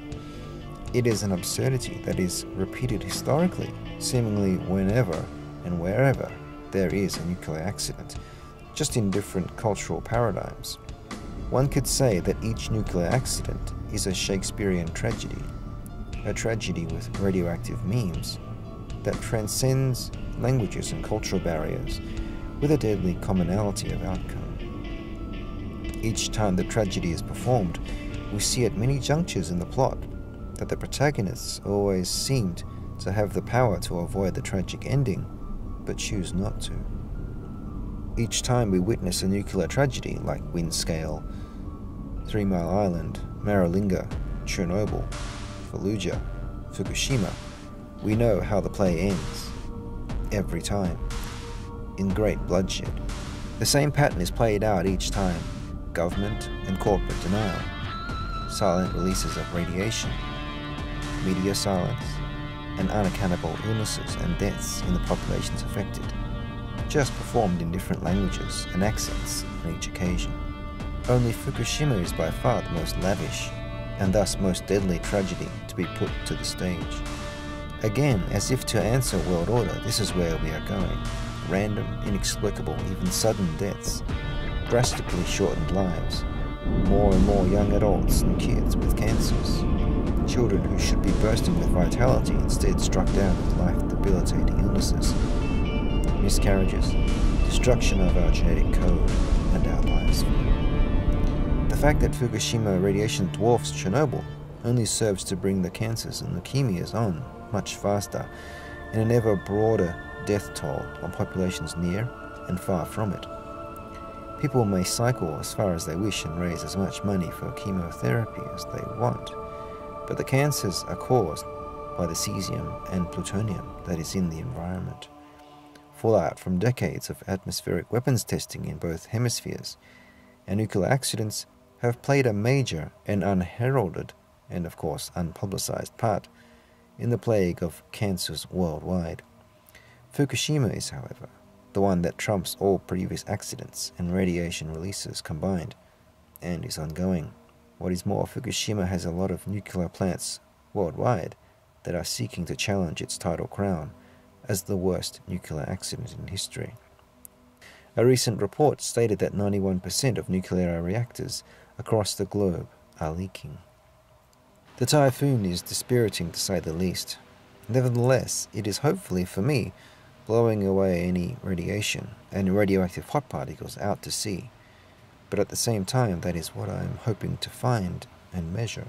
[SPEAKER 1] It is an absurdity that is repeated historically, seemingly whenever and wherever there is a nuclear accident just in different cultural paradigms. One could say that each nuclear accident is a Shakespearean tragedy, a tragedy with radioactive memes that transcends languages and cultural barriers with a deadly commonality of outcome. Each time the tragedy is performed, we see at many junctures in the plot that the protagonists always seemed to have the power to avoid the tragic ending, but choose not to. Each time we witness a nuclear tragedy like Windscale, Three Mile Island, Maralinga, Chernobyl, Fallujah, Fukushima, we know how the play ends. Every time. In great bloodshed. The same pattern is played out each time government and corporate denial, silent releases of radiation, media silence, and unaccountable illnesses and deaths in the populations affected just performed in different languages and accents on each occasion. Only Fukushima is by far the most lavish, and thus most deadly tragedy to be put to the stage. Again, as if to answer world order, this is where we are going. Random, inexplicable, even sudden deaths, drastically shortened lives, more and more young adults and kids with cancers, children who should be bursting with vitality instead struck down with life debilitating illnesses, miscarriages, destruction of our genetic code and our biosphere. The fact that Fukushima radiation dwarfs Chernobyl only serves to bring the cancers and leukemias on much faster in an ever broader death toll on populations near and far from it. People may cycle as far as they wish and raise as much money for chemotherapy as they want, but the cancers are caused by the cesium and plutonium that is in the environment fallout from decades of atmospheric weapons testing in both hemispheres, and nuclear accidents have played a major and unheralded, and of course unpublicized part in the plague of cancers worldwide. Fukushima is, however, the one that trumps all previous accidents and radiation releases combined, and is ongoing. What is more, Fukushima has a lot of nuclear plants worldwide that are seeking to challenge its title crown as the worst nuclear accident in history. A recent report stated that 91% of nuclear reactors across the globe are leaking. The typhoon is dispiriting to say the least. Nevertheless, it is hopefully for me blowing away any radiation and radioactive hot particles out to sea. But at the same time, that is what I am hoping to find and measure.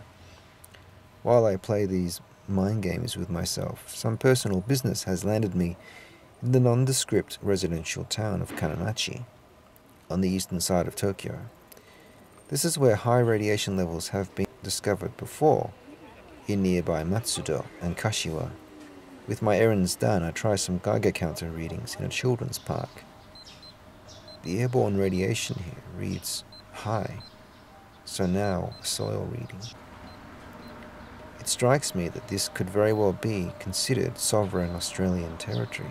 [SPEAKER 1] While I play these mind games with myself, some personal business has landed me in the nondescript residential town of Kanamachi, on the eastern side of Tokyo. This is where high radiation levels have been discovered before, in nearby Matsudo and Kashiwa. With my errands done, I try some Geiger counter readings in a children's park. The airborne radiation here reads high, so now soil reading. It strikes me that this could very well be considered sovereign Australian territory.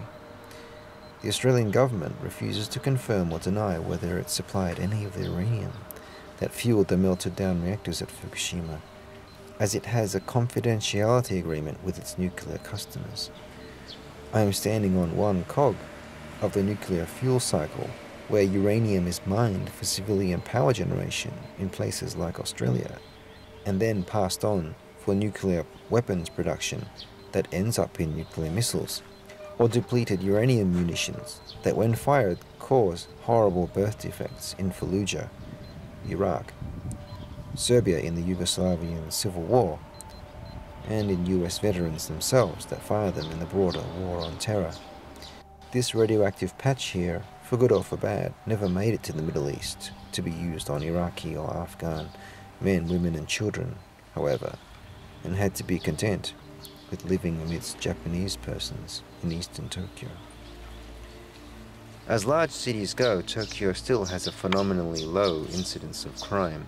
[SPEAKER 1] The Australian government refuses to confirm or deny whether it supplied any of the uranium that fueled the melted down reactors at Fukushima, as it has a confidentiality agreement with its nuclear customers. I am standing on one cog of the nuclear fuel cycle where uranium is mined for civilian power generation in places like Australia, and then passed on for nuclear weapons production that ends up in nuclear missiles, or depleted uranium munitions that, when fired, cause horrible birth defects in Fallujah, Iraq, Serbia in the Yugoslavian Civil War, and in US veterans themselves that fire them in the broader war on terror. This radioactive patch here, for good or for bad, never made it to the Middle East to be used on Iraqi or Afghan men, women, and children, however, and had to be content with living amidst Japanese persons in eastern Tokyo. As large cities go, Tokyo still has a phenomenally low incidence of crime.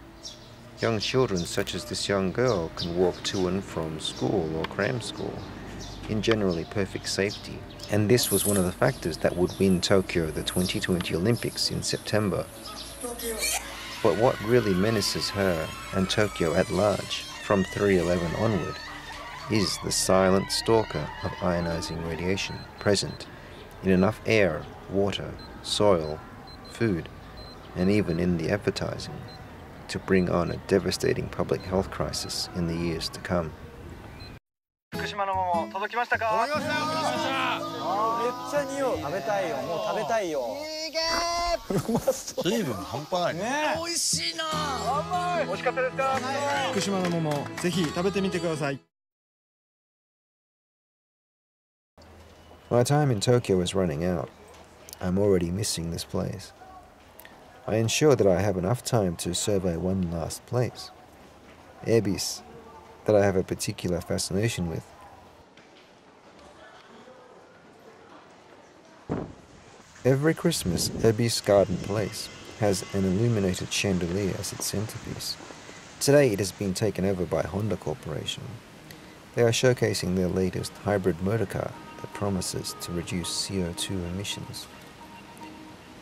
[SPEAKER 1] Young children such as this young girl can walk to and from school or cram school in generally perfect safety. And this was one of the factors that would win Tokyo the 2020 Olympics in September. But what really menaces her and Tokyo at large from 311 onward is the silent stalker of ionizing radiation present in enough air, water, soil, food, and even in the advertising to bring on a devastating public health crisis in the years to come.
[SPEAKER 6] 福島の桃届きましたか届きましためっちゃ匂う食べたいよもう食べたいよ
[SPEAKER 7] 水分半端ないね
[SPEAKER 6] ね美味しいな甘い美味しかったですか
[SPEAKER 8] 福島の桃ぜひ食べてみてください
[SPEAKER 1] My time in Tokyo is running out. I'm already missing this place. I ensure that I have enough time to survey one last place, Ebis, that I have a particular fascination with. Every Christmas, Ebisu Garden Place has an illuminated chandelier as its centerpiece. Today it has been taken over by Honda Corporation. They are showcasing their latest hybrid motor car that promises to reduce CO2 emissions.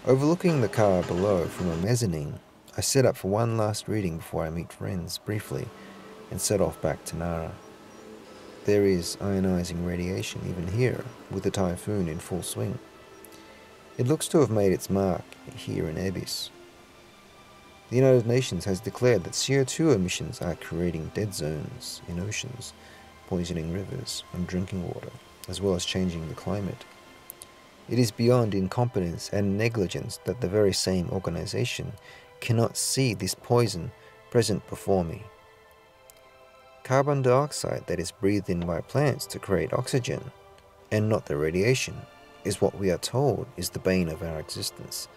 [SPEAKER 1] Overlooking the car below from a mezzanine, I set up for one last reading before I meet friends briefly and set off back to Nara. There is ionizing radiation even here, with the typhoon in full swing. It looks to have made its mark here in Ebisu. The United Nations has declared that CO2 emissions are creating dead zones in oceans, poisoning rivers and drinking water, as well as changing the climate. It is beyond incompetence and negligence that the very same organization cannot see this poison present before me. Carbon dioxide that is breathed in by plants to create oxygen, and not the radiation, is what we are told is the bane of our existence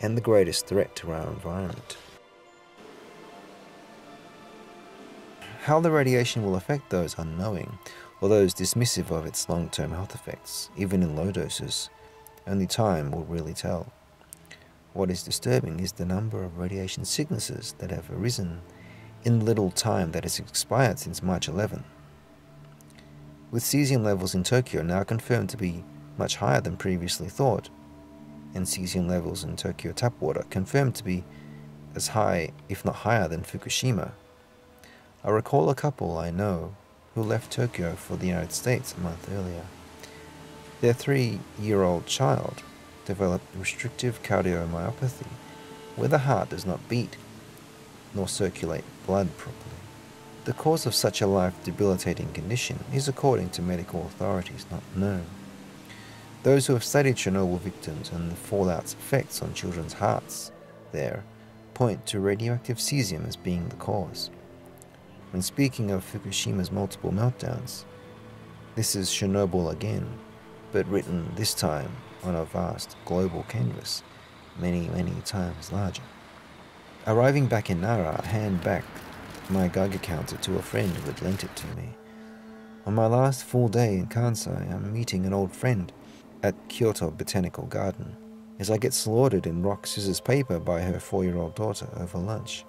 [SPEAKER 1] and the greatest threat to our environment. How the radiation will affect those unknowing, or those dismissive of its long term health effects, even in low doses, only time will really tell. What is disturbing is the number of radiation sicknesses that have arisen in little time that has expired since March 11. With cesium levels in Tokyo now confirmed to be much higher than previously thought, and cesium levels in Tokyo tap water confirmed to be as high, if not higher, than Fukushima. I recall a couple I know who left Tokyo for the United States a month earlier. Their three year old child developed restrictive cardiomyopathy, where the heart does not beat nor circulate blood properly. The cause of such a life debilitating condition is, according to medical authorities, not known. Those who have studied Chernobyl victims and the fallout's effects on children's hearts there point to radioactive cesium as being the cause. When speaking of Fukushima's multiple meltdowns, this is Chernobyl again, but written this time on a vast global canvas, many, many times larger. Arriving back in Nara, I hand back my Geiger counter to a friend who had lent it to me. On my last full day in Kansai, I'm meeting an old friend at Kyoto Botanical Garden as I get slaughtered in rock, scissors, paper by her four year old daughter over lunch.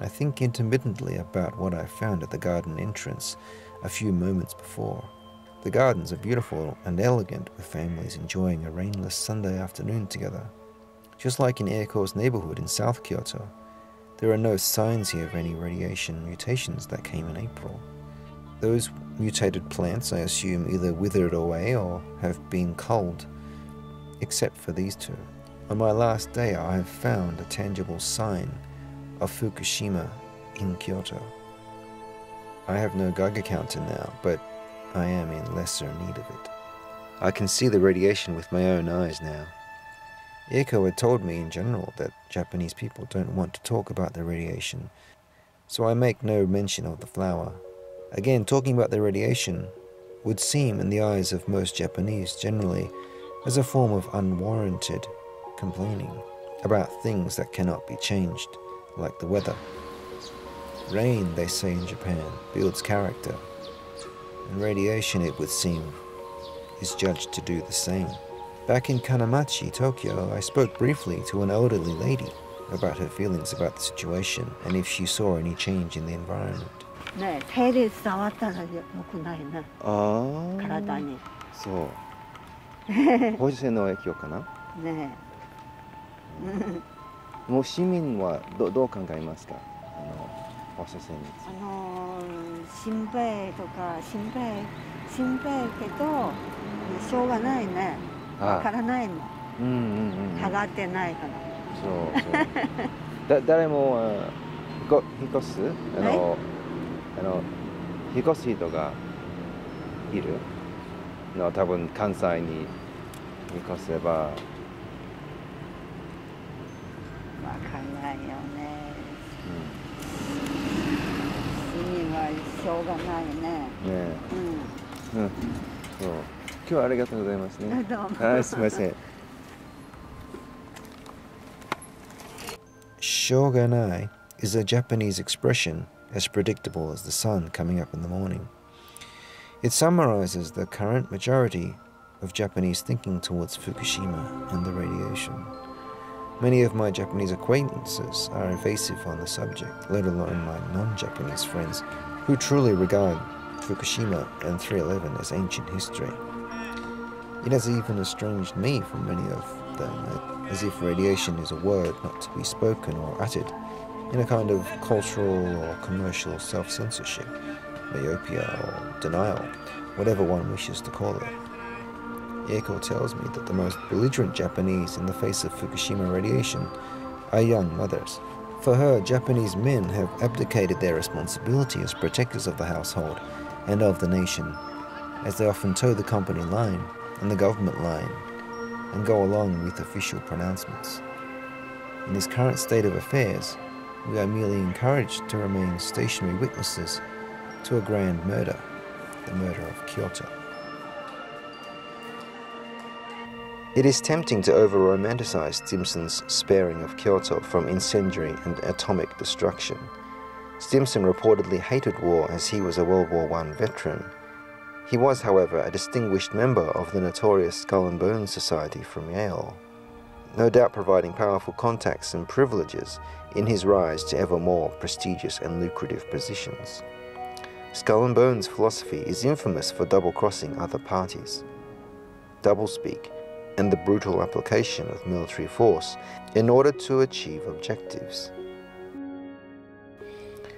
[SPEAKER 1] I think intermittently about what I found at the garden entrance a few moments before. The gardens are beautiful and elegant, with families enjoying a rainless Sunday afternoon together. Just like in Eiko's neighborhood in South Kyoto, there are no signs here of any radiation mutations that came in April. Those mutated plants, I assume, either withered away or have been culled, except for these two. On my last day, I have found a tangible sign of Fukushima in Kyoto. I have no Geiger counter now, but I am in lesser need of it. I can see the radiation with my own eyes now. Eiko had told me in general that Japanese people don't want to talk about the radiation, so I make no mention of the flower. Again, talking about the radiation would seem, in the eyes of most Japanese generally, as a form of unwarranted complaining about things that cannot be changed, like the weather. Rain, they say in Japan, builds character, and radiation, it would seem, is judged to do the same. Back in Kanamachi, Tokyo, I spoke briefly to an elderly lady about her feelings about the situation and if she saw any change in the environment.
[SPEAKER 7] ね手で触ったらよくないな
[SPEAKER 1] あ
[SPEAKER 7] 体に
[SPEAKER 1] そう放射線の影響かな
[SPEAKER 7] ね
[SPEAKER 1] もう市民はどどう考えますかあの放射線について
[SPEAKER 7] あのー心配とか心配心配けどしょうがないねわ からないの。
[SPEAKER 1] うんうんうん
[SPEAKER 7] かがってないから。
[SPEAKER 1] そうそう。だ誰も引っ越す？あの、あの引っ越す人がいる？の多分関西に引っ越せば。
[SPEAKER 7] わかんないよね。市民はしょうがないね。
[SPEAKER 1] ね
[SPEAKER 7] うん。
[SPEAKER 1] うん。そう今日はありがとうございますね
[SPEAKER 7] どうも
[SPEAKER 1] はいすみません Shoganai is a Japanese expression as predictable as the sun coming up in the morning. It summarizes the current majority of Japanese thinking towards Fukushima and the radiation. Many of my Japanese acquaintances are evasive on the subject, let alone my non Japanese friends, who truly regard Fukushima and 311 as ancient history. It has even estranged me from many of them, as if radiation is a word not to be spoken or uttered, in a kind of cultural or commercial self censorship, myopia or denial, whatever one wishes to call it. Eiko tells me that the most belligerent Japanese in the face of Fukushima radiation are young mothers. For her, Japanese men have abdicated their responsibility as protectors of the household and of the nation, as they often toe the company line and the government line and go along with official pronouncements. In this current state of affairs, we are merely encouraged to remain stationary witnesses to a grand murder, the murder of Kyoto. It is tempting to over romanticize Stimson's sparing of Kyoto from incendiary and atomic destruction. Stimson reportedly hated war as he was a World War I veteran. He was, however, a distinguished member of the notorious Skull and Bones Society from Yale, no doubt providing powerful contacts and privileges in his rise to ever more prestigious and lucrative positions. Skull and Bones philosophy is infamous for double crossing other parties. Doublespeak and the brutal application of military force in order to achieve objectives.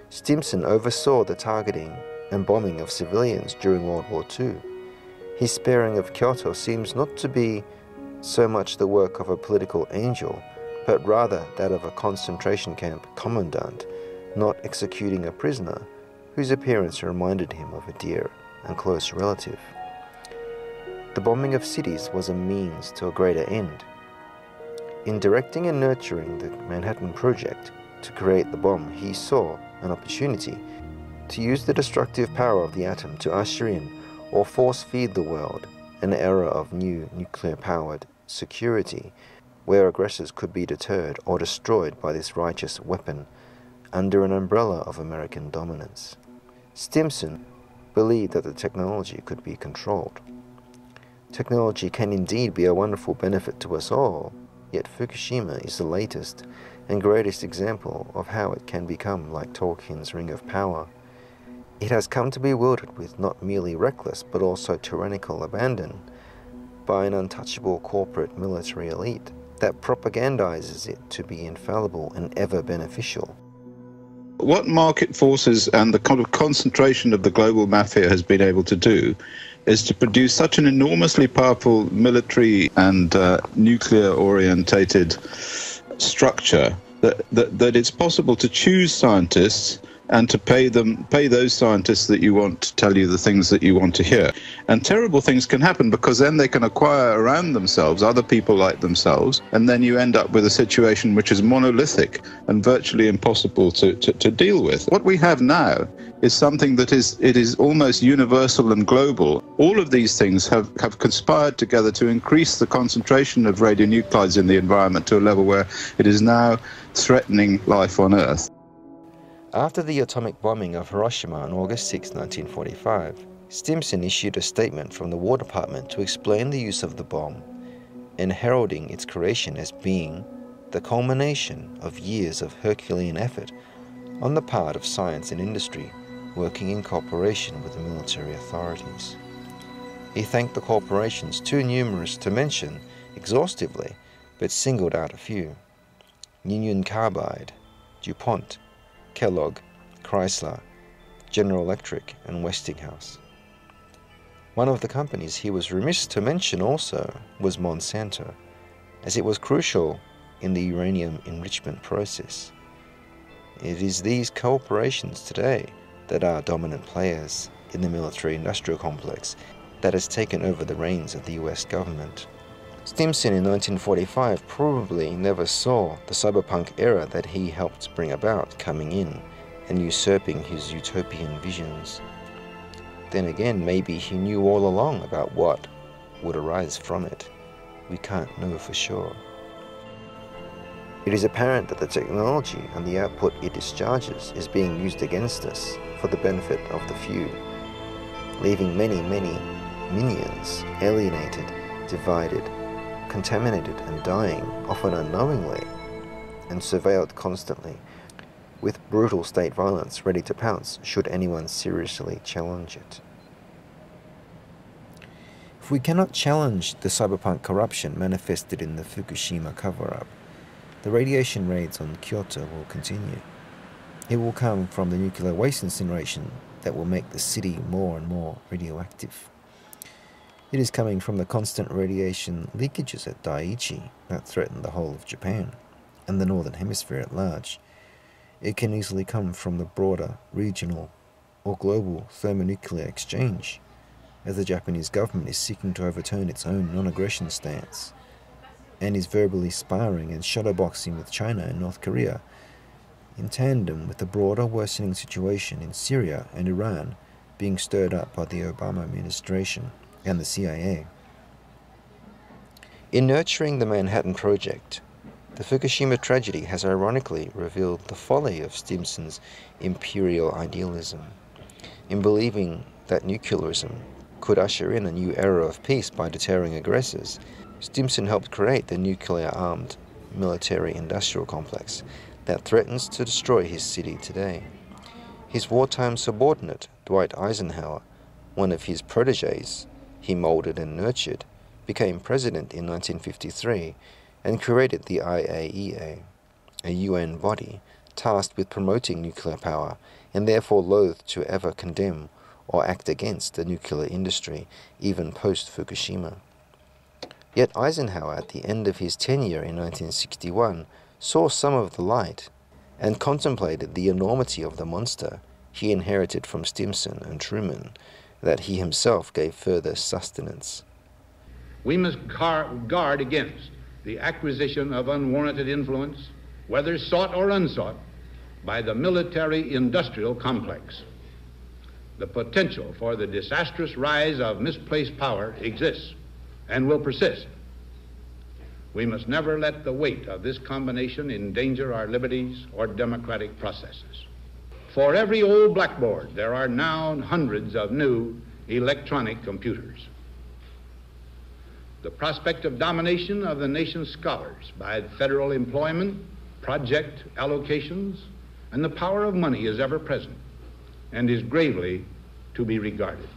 [SPEAKER 1] Stimson oversaw the targeting and bombing of civilians during World War II. His sparing of Kyoto seems not to be so much the work of a political angel, but rather that of a concentration camp commandant not executing a prisoner whose appearance reminded him of a dear and close relative. The bombing of cities was a means to a greater end. In directing and nurturing the Manhattan Project to create the bomb, he saw an opportunity to use the destructive power of the atom to usher in or force feed the world an era of new nuclear powered security where aggressors could be deterred or destroyed by this righteous weapon under an umbrella of American dominance. Stimson believed that the technology could be controlled. Technology can indeed be a wonderful benefit to us all, yet Fukushima is the latest and greatest example of how it can become like Tolkien's Ring of Power. It has come to be wielded with not merely reckless but also tyrannical abandon by an untouchable corporate military elite that propagandizes it to be infallible and ever beneficial.
[SPEAKER 4] What market forces and the kind of concentration of the global mafia has been able to do is to produce such an enormously powerful military and uh, nuclear orientated structure that, that, that it's possible to choose scientists and to pay them pay those scientists that you want to tell you the things that you want to hear. And terrible things can happen because then they can acquire around themselves other people like themselves and then you end up with a situation which is monolithic and virtually impossible to, to, to deal with. What we have now is something that is it is almost universal and global. All of these things have, have conspired together to increase the concentration of radionuclides in the environment to a level where it is now threatening life on earth
[SPEAKER 1] after the atomic bombing of Hiroshima on August 6, 1945, Stimson issued a statement from the War Department to explain the use of the bomb and heralding its creation as being the culmination of years of Herculean effort on the part of science and industry working in cooperation with the military authorities. He thanked the corporations too numerous to mention exhaustively, but singled out a few Union Carbide, DuPont, Kellogg, Chrysler, General Electric, and Westinghouse. One of the companies he was remiss to mention also was Monsanto, as it was crucial in the uranium enrichment process. It is these corporations today that are dominant players in the military industrial complex that has taken over the reins of the US government. Stimson in 1945 probably never saw the cyberpunk era that he helped bring about coming in and usurping his utopian visions. Then again, maybe he knew all along about what would arise from it. We can't know for sure. It is apparent that the technology and the output it discharges is being used against us for the benefit of the few, leaving many, many minions alienated, divided, contaminated and dying, often unknowingly, and surveilled constantly, with brutal state violence ready to pounce should anyone seriously challenge it. If we cannot challenge the cyberpunk corruption manifested in the Fukushima cover up, the radiation raids on Kyoto will continue. It will come from the nuclear waste incineration that will make the city more and more radioactive. It is coming from the constant radiation leakages at Daiichi that threaten the whole of Japan and the northern hemisphere at large. It can easily come from the broader regional or global thermonuclear exchange, as the Japanese government is seeking to overturn its own non aggression stance and is verbally sparring and shadowboxing with China and North Korea, in tandem with the broader worsening situation in Syria and Iran being stirred up by the Obama administration and the CIA. In nurturing the Manhattan Project, the Fukushima tragedy has ironically revealed the folly of Stimson's imperial idealism. In believing that nuclearism could usher in a new era of peace by deterring aggressors, Stimson helped create the nuclear armed military industrial complex that threatens to destroy his city today. His wartime subordinate, Dwight Eisenhower, one of his proteges, he molded and nurtured, became president in 1953 and created the IAEA, a UN body tasked with promoting nuclear power and therefore loath to ever condemn or act against the nuclear industry, even post Fukushima. Yet Eisenhower, at the end of his tenure in 1961, saw some of the light and contemplated the enormity of the monster he inherited from Stimson and Truman that he himself gave further sustenance.
[SPEAKER 9] We must guard against the acquisition of unwarranted influence, whether sought or unsought, by the military industrial complex. The potential for the disastrous rise of misplaced power exists and will persist. We must never let the weight of this combination endanger our liberties or democratic processes. For every old blackboard, there are now hundreds of new electronic computers. The prospect of domination of the nation's scholars by federal employment, project allocations, and the power of money is ever present and is gravely to be regarded.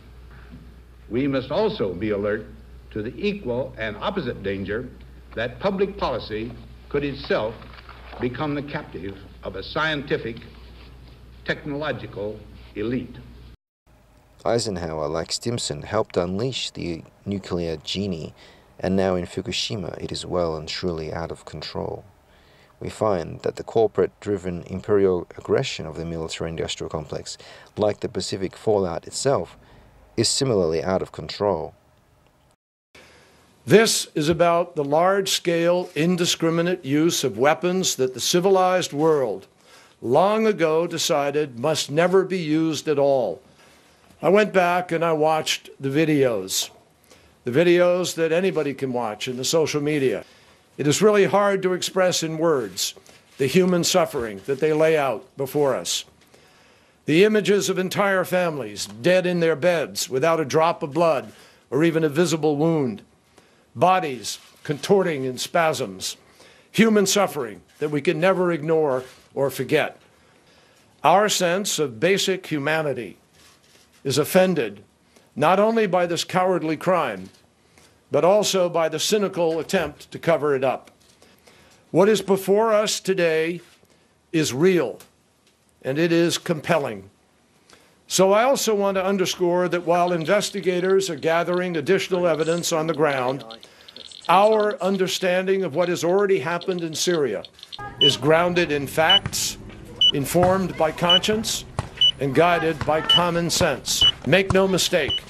[SPEAKER 9] We must also be alert to the equal and opposite danger that public policy could itself become the captive of a scientific technological elite.
[SPEAKER 1] Eisenhower, like Stimson, helped unleash the nuclear genie, and now in Fukushima it is well and truly out of control. We find that the corporate driven imperial aggression of the military industrial complex, like the Pacific fallout itself, is similarly out of control.
[SPEAKER 10] This is about the large scale, indiscriminate use of weapons that the civilized world long ago decided must never be used at all. I went back and I watched the videos, the videos that anybody can watch in the social media. It is really hard to express in words the human suffering that they lay out before us. The images of entire families dead in their beds without a drop of blood or even a visible wound bodies contorting in spasms, human suffering that we can never ignore or forget. Our sense of basic humanity is offended not only by this cowardly crime, but also by the cynical attempt to cover it up. What is before us today is real, and it is compelling. So I also want to underscore that while investigators are gathering additional evidence on the ground, our understanding of what has already happened in Syria is grounded in facts, informed by conscience, and guided by common sense. Make no mistake,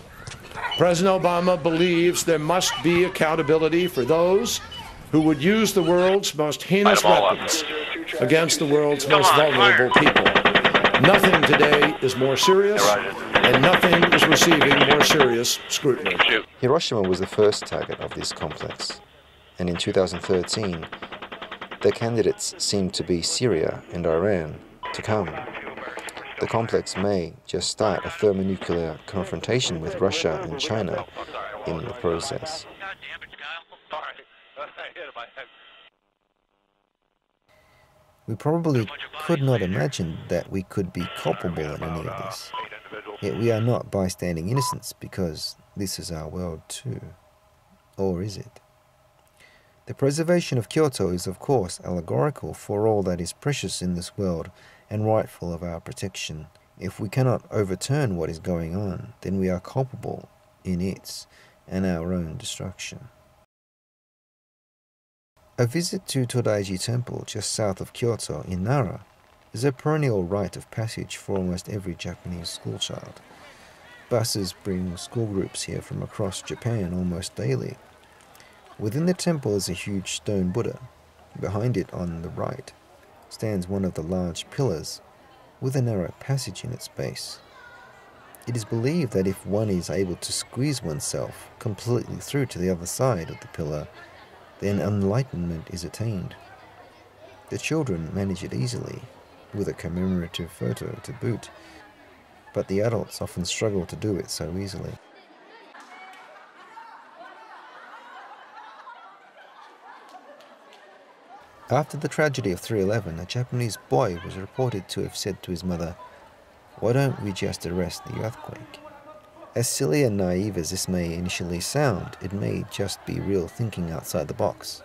[SPEAKER 10] President Obama believes there must be accountability for those who would use the world's most heinous weapons against the world's most vulnerable people. Nothing today is more serious, and nothing is receiving more serious scrutiny.
[SPEAKER 1] Hiroshima was the first target of this complex, and in 2013, the candidates seemed to be Syria and Iran to come. The complex may just start a thermonuclear confrontation with Russia and China in the process. We probably could not imagine that we could be culpable in any of this. Yet we are not bystanding innocents because this is our world too. Or is it? The preservation of Kyoto is, of course, allegorical for all that is precious in this world and rightful of our protection. If we cannot overturn what is going on, then we are culpable in its and our own destruction. A visit to Todaiji Temple, just south of Kyoto in Nara, is a perennial rite of passage for almost every Japanese schoolchild. Buses bring school groups here from across Japan almost daily. Within the temple is a huge stone Buddha. Behind it, on the right, stands one of the large pillars with a narrow passage in its base. It is believed that if one is able to squeeze oneself completely through to the other side of the pillar, then enlightenment is attained. The children manage it easily, with a commemorative photo to boot, but the adults often struggle to do it so easily. After the tragedy of 311, a Japanese boy was reported to have said to his mother, Why don't we just arrest the earthquake? As silly and naive as this may initially sound, it may just be real thinking outside the box,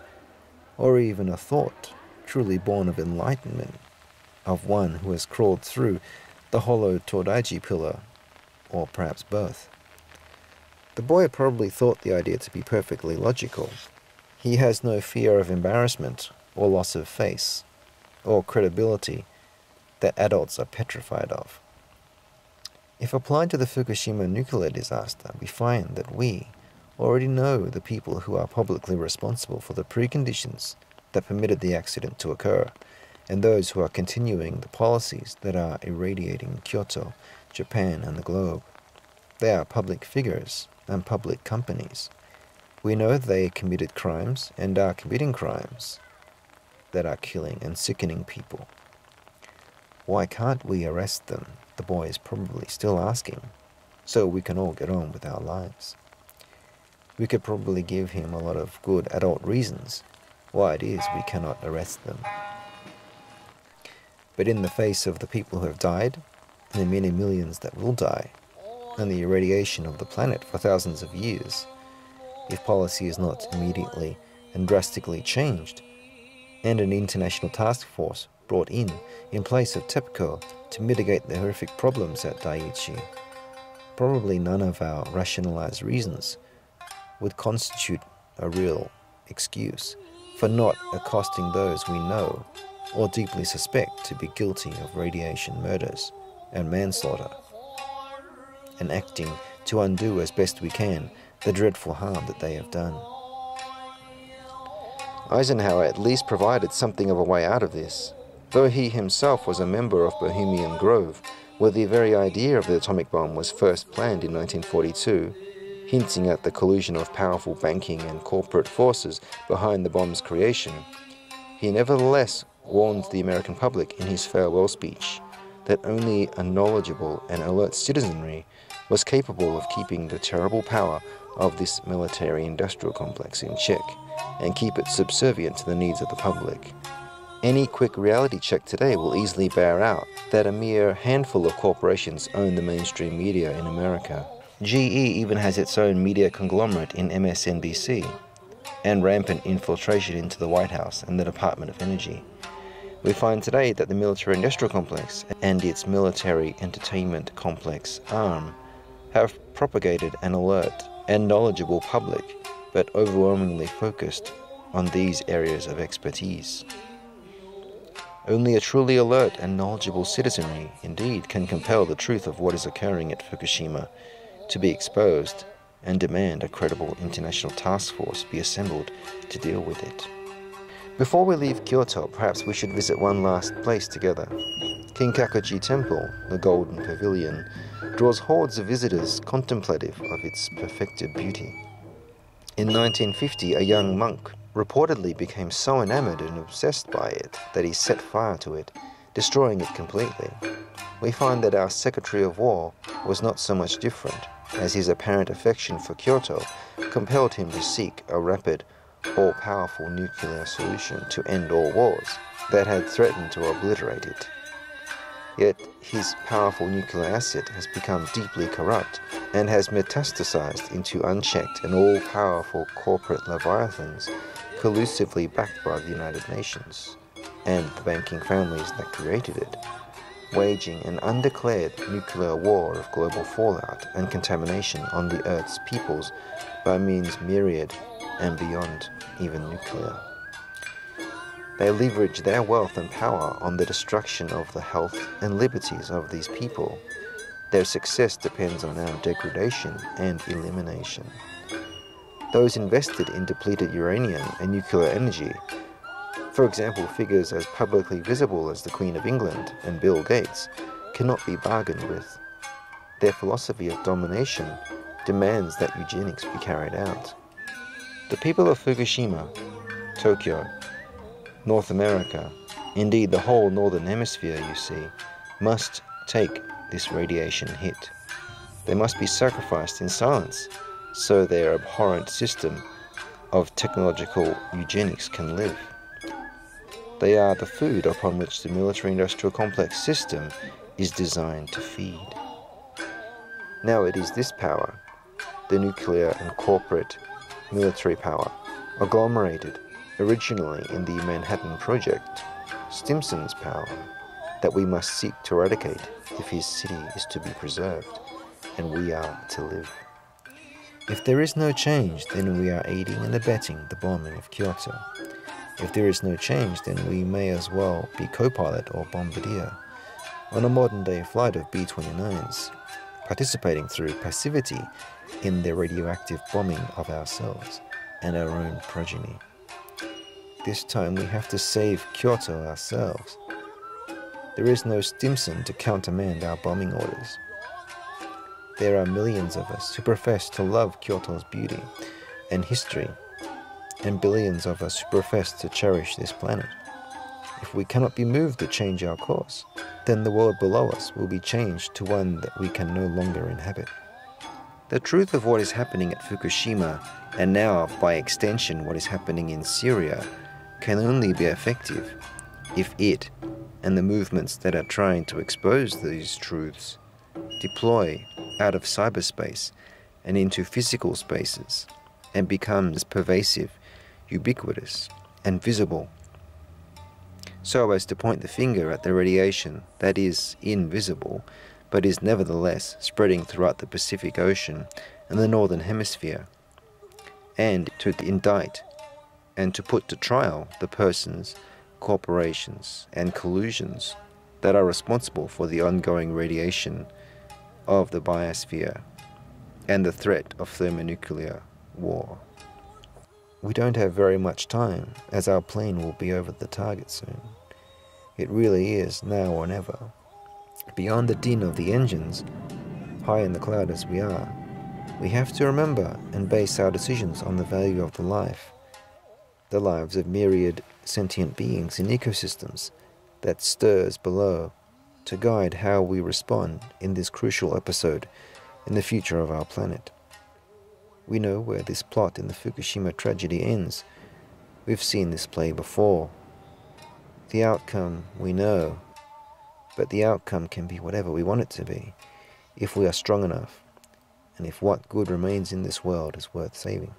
[SPEAKER 1] or even a thought truly born of enlightenment, of one who has crawled through the hollow Todaiji pillar, or perhaps both. The boy probably thought the idea to be perfectly logical. He has no fear of embarrassment or loss of face or credibility that adults are petrified of. If applied to the Fukushima nuclear disaster, we find that we already know the people who are publicly responsible for the preconditions that permitted the accident to occur, and those who are continuing the policies that are irradiating Kyoto, Japan, and the globe. They are public figures and public companies. We know they committed crimes and are committing crimes that are killing and sickening people. Why can't we arrest them the boy is probably still asking, so we can all get on with our lives. We could probably give him a lot of good adult reasons why it is we cannot arrest them. But in the face of the people who have died, and the many millions that will die, and the irradiation of the planet for thousands of years, if policy is not immediately and drastically changed, and an international task force brought in in place of TEPCO to mitigate the horrific problems at Daiichi. probably none of our rationalized reasons would constitute a real excuse for not accosting those we know or deeply suspect to be guilty of radiation murders and manslaughter, and acting to undo as best we can the dreadful harm that they have done. Eisenhower at least provided something of a way out of this, though he himself was a member of Bohemian Grove, where the very idea of the atomic bomb was first planned in 1942, hinting at the collusion of powerful banking and corporate forces behind the bomb's creation. He nevertheless warned the American public in his farewell speech that only a knowledgeable and alert citizenry was capable of keeping the terrible power of this military industrial complex in check and keep it subservient to the needs of the public. Any quick reality check today will easily bear out that a mere handful of corporations own the mainstream media in America. GE even has its own media conglomerate in MSNBC and rampant infiltration into the White House and the Department of Energy. We find today that the military industrial complex and its military entertainment complex arm have propagated an alert and knowledgeable public, but overwhelmingly focused on these areas of expertise. Only a truly alert and knowledgeable citizenry, indeed, can compel the truth of what is occurring at Fukushima to be exposed and demand a credible international task force be assembled to deal with it. Before we leave Kyoto, perhaps we should visit one last place together. Kinkakuji Temple, the Golden Pavilion, draws hordes of visitors contemplative of its perfected beauty. In 1950, a young monk reportedly became so enamored and obsessed by it that he set fire to it, destroying it completely. We find that our Secretary of War was not so much different, as his apparent affection for Kyoto compelled him to seek a rapid, all powerful nuclear solution to end all wars that had threatened to obliterate it. Yet his powerful nuclear asset has become deeply corrupt and has metastasized into unchecked and all powerful corporate leviathans collusively backed by the United Nations and the banking families that created it, waging an undeclared nuclear war of global fallout and contamination on the Earth's peoples by means myriad and beyond even nuclear. They leverage their wealth and power on the destruction of the health and liberties of these people. Their success depends on our degradation and elimination. Those invested in depleted uranium and nuclear energy, for example, figures as publicly visible as the Queen of England and Bill Gates, cannot be bargained with. Their philosophy of domination demands that eugenics be carried out. The people of Fukushima, Tokyo, North America, indeed the whole northern hemisphere, you see, must take this radiation hit. They must be sacrificed in silence so their abhorrent system of technological eugenics can live. They are the food upon which the military industrial complex system is designed to feed. Now it is this power, the nuclear and corporate military power, agglomerated originally in the Manhattan Project, Stimson's power, that we must seek to eradicate if his city is to be preserved and we are to live. If there is no change, then we are aiding and abetting the bombing of Kyoto. If there is no change, then we may as well be co pilot or bombardier on a modern day flight of B 29s, participating through passivity in the radioactive bombing of ourselves and our own progeny. This time we have to save Kyoto ourselves. There is no Stimson to countermand our bombing orders. There are millions of us who profess to love Kyoto's beauty and history, and billions of us who profess to cherish this planet. If we cannot be moved to change our course, then the world below us will be changed to one that we can no longer inhabit. The truth of what is happening at Fukushima, and now, by extension, what is happening in Syria, can only be effective if it and the movements that are trying to expose these truths deploy out of cyberspace and into physical spaces and becomes pervasive, ubiquitous, and visible so as to point the finger at the radiation that is invisible but is nevertheless spreading throughout the Pacific Ocean and the Northern Hemisphere, and to indict and to put to trial the persons, corporations, and collusions that are responsible for the ongoing radiation of the biosphere and the threat of thermonuclear war. We don't have very much time, as our plane will be over the target soon. It really is now or never. Beyond the din of the engines, high in the cloud as we are, we have to remember and base our decisions on the value of the life, the lives of myriad sentient beings in ecosystems that stirs below to guide how we respond in this crucial episode in the future of our planet. We know where this plot in the Fukushima tragedy ends. We've seen this play before. The outcome we know, but the outcome can be whatever we want it to be, if we are strong enough, and if what good remains in this world is worth saving.